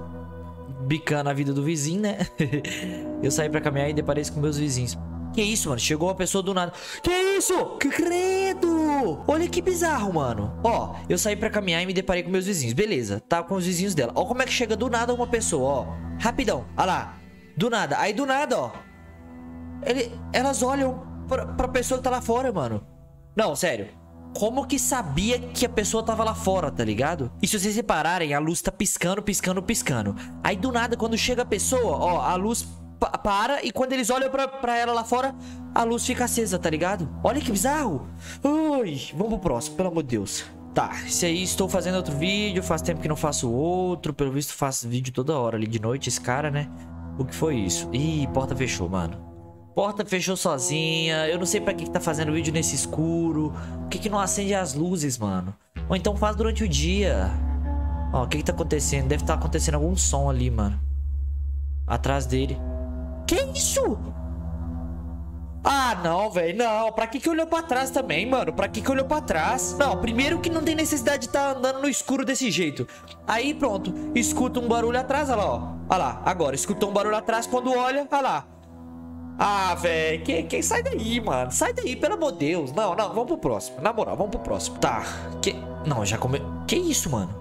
bicando a vida do vizinho, né? eu saí pra caminhar e deparei com meus vizinhos. Que isso, mano? Chegou uma pessoa do nada. Que isso? Que credo! Olha que bizarro, mano. Ó, eu saí pra caminhar e me deparei com meus vizinhos. Beleza, tá com os vizinhos dela. Ó como é que chega do nada uma pessoa, ó. Rapidão. Olha lá. Do nada. Aí do nada, ó. Ele, elas olham. pra, pra pessoa que tá lá fora, mano. Não, sério. Como que sabia que a pessoa tava lá fora, tá ligado? E se vocês repararem, a luz tá piscando, piscando, piscando. Aí do nada, quando chega a pessoa, ó, a luz pa para e quando eles olham pra, pra ela lá fora, a luz fica acesa, tá ligado? Olha que bizarro. Ui, vamos pro próximo, pelo amor de Deus. Tá, esse aí estou fazendo outro vídeo, faz tempo que não faço outro, pelo visto faço vídeo toda hora ali de noite, esse cara, né? O que foi isso? Ih, porta fechou, mano. Porta fechou sozinha. Eu não sei pra que, que tá fazendo vídeo nesse escuro. Por que, que não acende as luzes, mano? Ou então faz durante o dia. Ó, o que que tá acontecendo? Deve estar tá acontecendo algum som ali, mano. Atrás dele. Que isso? Ah, não, velho, não. Pra que que olhou pra trás também, mano? Pra que que olhou pra trás? Não, primeiro que não tem necessidade de estar tá andando no escuro desse jeito. Aí, pronto. Escuta um barulho atrás, olha lá, ó. Olha lá, agora. Escutou um barulho atrás quando olha, olha lá. Ah, velho, quem, sai daí, mano? Sai daí, pelo amor de Deus. Não, não, vamos pro próximo. Na moral, vamos pro próximo. Tá. Que... Não, já come... Que isso, mano?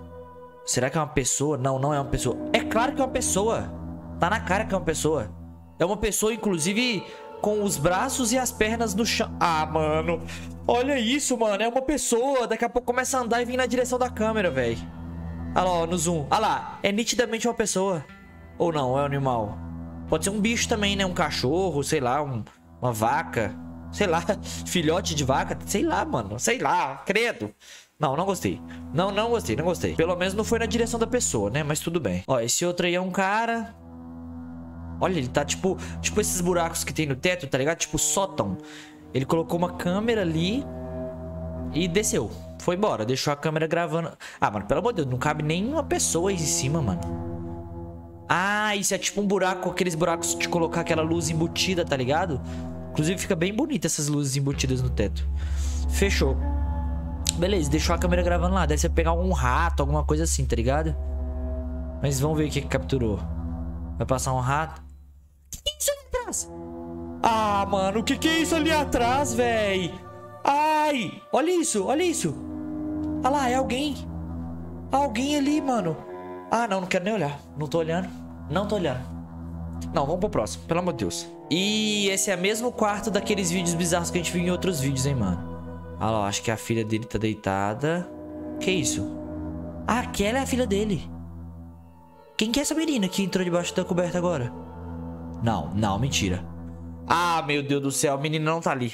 Será que é uma pessoa? Não, não é uma pessoa. É claro que é uma pessoa. Tá na cara que é uma pessoa. É uma pessoa, inclusive, com os braços e as pernas no chão. Ah, mano. Olha isso, mano. É uma pessoa. Daqui a pouco começa a andar e vir na direção da câmera, velho. Olha lá, ó, no zoom. Olha lá. É nitidamente uma pessoa. Ou não, é um animal. Pode ser um bicho também, né? Um cachorro, sei lá, um, uma vaca. Sei lá, filhote de vaca. Sei lá, mano. Sei lá, credo. Não, não gostei. Não, não gostei, não gostei. Pelo menos não foi na direção da pessoa, né? Mas tudo bem. Ó, esse outro aí é um cara... Olha, ele tá tipo... Tipo esses buracos que tem no teto, tá ligado? Tipo sótão. Ele colocou uma câmera ali... E desceu. Foi embora. Deixou a câmera gravando. Ah, mano, pelo amor de Deus. Não cabe nem uma pessoa aí em cima, mano. Ah, isso é tipo um buraco, aqueles buracos de colocar aquela luz embutida, tá ligado? Inclusive fica bem bonita essas luzes embutidas no teto. Fechou. Beleza, deixou a câmera gravando lá. Deve ser pegar algum rato, alguma coisa assim, tá ligado? Mas vamos ver o que capturou. Vai passar um rato. Que isso ali atrás? Ah, mano, o que, que é isso ali atrás, véi? Ai, olha isso, olha isso. Olha lá, é alguém. Alguém ali, mano. Ah, não, não quero nem olhar. Não tô olhando. Não tô olhando. Não, vamos pro próximo, pelo amor de Deus. E esse é o mesmo quarto daqueles vídeos bizarros que a gente viu em outros vídeos, hein, mano. Olha lá, acho que a filha dele tá deitada. Que isso? Ah, aquela é a filha dele. Quem que é essa menina que entrou debaixo da coberta agora? Não, não, mentira. Ah, meu Deus do céu, a menina não tá ali.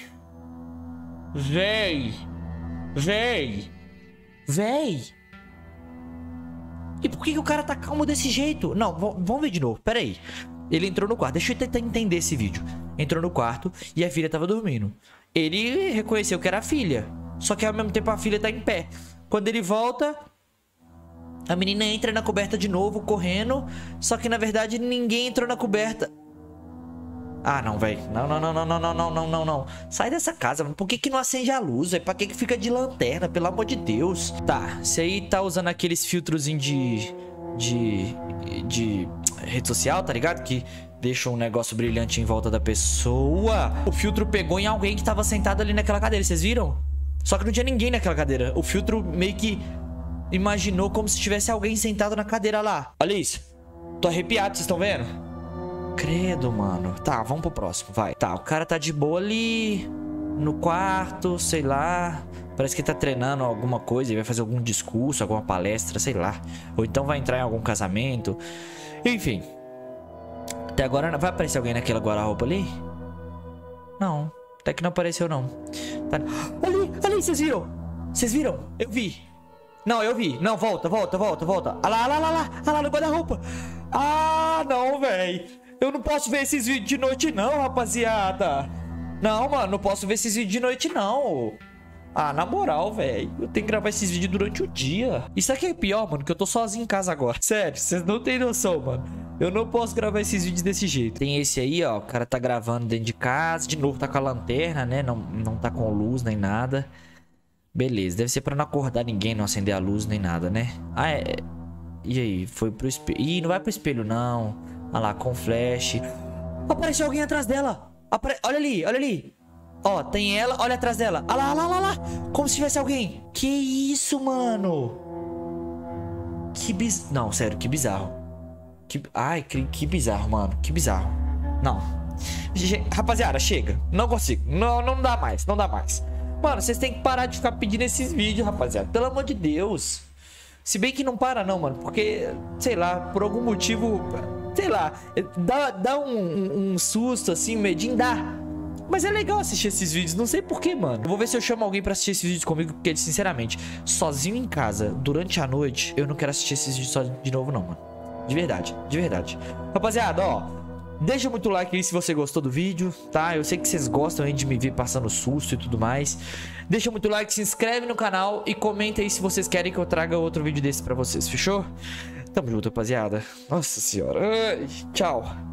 Véi! Véi! Véi! E por que, que o cara tá calmo desse jeito? Não, vamos ver de novo. Pera aí. Ele entrou no quarto. Deixa eu tentar entender esse vídeo. Entrou no quarto e a filha tava dormindo. Ele reconheceu que era a filha. Só que ao mesmo tempo a filha tá em pé. Quando ele volta, a menina entra na coberta de novo, correndo. Só que na verdade ninguém entrou na coberta. Ah, não, velho. Não, não, não, não, não, não, não, não, não. Sai dessa casa, mano. Por que que não acende a luz, velho? Pra que que fica de lanterna? Pelo amor de Deus. Tá, você aí tá usando aqueles filtros de... De... De... Rede social, tá ligado? Que deixa um negócio brilhante em volta da pessoa. O filtro pegou em alguém que tava sentado ali naquela cadeira, vocês viram? Só que não tinha ninguém naquela cadeira. O filtro meio que imaginou como se tivesse alguém sentado na cadeira lá. Olha isso. Tô arrepiado, vocês estão vendo? Credo, mano. Tá, vamos pro próximo, vai. Tá, o cara tá de boa ali no quarto, sei lá. Parece que tá treinando alguma coisa e vai fazer algum discurso, alguma palestra, sei lá. Ou então vai entrar em algum casamento. Enfim. Até agora vai aparecer alguém naquela guarda-roupa ali? Não. Até que não apareceu, não. Tá... Ali, ali, vocês viram? Vocês viram? Eu vi. Não, eu vi. Não, volta, volta, volta, volta. Lá, ah lá, ah lá, ah lá, ah lá no guarda-roupa. Ah, não, velho. Eu não posso ver esses vídeos de noite não, rapaziada. Não, mano, não posso ver esses vídeos de noite não. Ah, na moral, velho. Eu tenho que gravar esses vídeos durante o dia. Isso aqui é pior, mano, que eu tô sozinho em casa agora. Sério, vocês não tem noção, mano. Eu não posso gravar esses vídeos desse jeito. Tem esse aí, ó. O cara tá gravando dentro de casa. De novo, tá com a lanterna, né? Não, não tá com luz nem nada. Beleza, deve ser pra não acordar ninguém, não acender a luz nem nada, né? Ah, é... E aí? Foi pro espelho. Ih, não vai pro espelho, não. Olha lá, com flash. Apareceu alguém atrás dela. Apare... Olha ali, olha ali. Ó, tem ela, olha atrás dela. Olha lá, olha lá, olha lá. Como se tivesse alguém. Que isso, mano? Que biz... Não, sério, que bizarro. Que... Ai, que, que bizarro, mano. Que bizarro. Não, Rapaziada, chega. Não consigo. Não, não dá mais. Não dá mais. Mano, vocês têm que parar de ficar pedindo esses vídeos, rapaziada. Pelo amor de Deus. Se bem que não para não, mano. Porque, sei lá, por algum motivo... Sei lá, dá, dá um, um, susto, assim, um medinho, dá. Mas é legal assistir esses vídeos, não sei porquê, mano. Eu vou ver se eu chamo alguém pra assistir esses vídeos comigo, porque, sinceramente, sozinho em casa, durante a noite, eu não quero assistir esses vídeos só de novo, não, mano. De verdade, de verdade. Rapaziada, ó... Deixa muito like aí se você gostou do vídeo, tá? Eu sei que vocês gostam aí de me ver passando susto e tudo mais. Deixa muito like, se inscreve no canal e comenta aí se vocês querem que eu traga outro vídeo desse pra vocês, fechou? Tamo junto, rapaziada. Nossa senhora. Ai, tchau.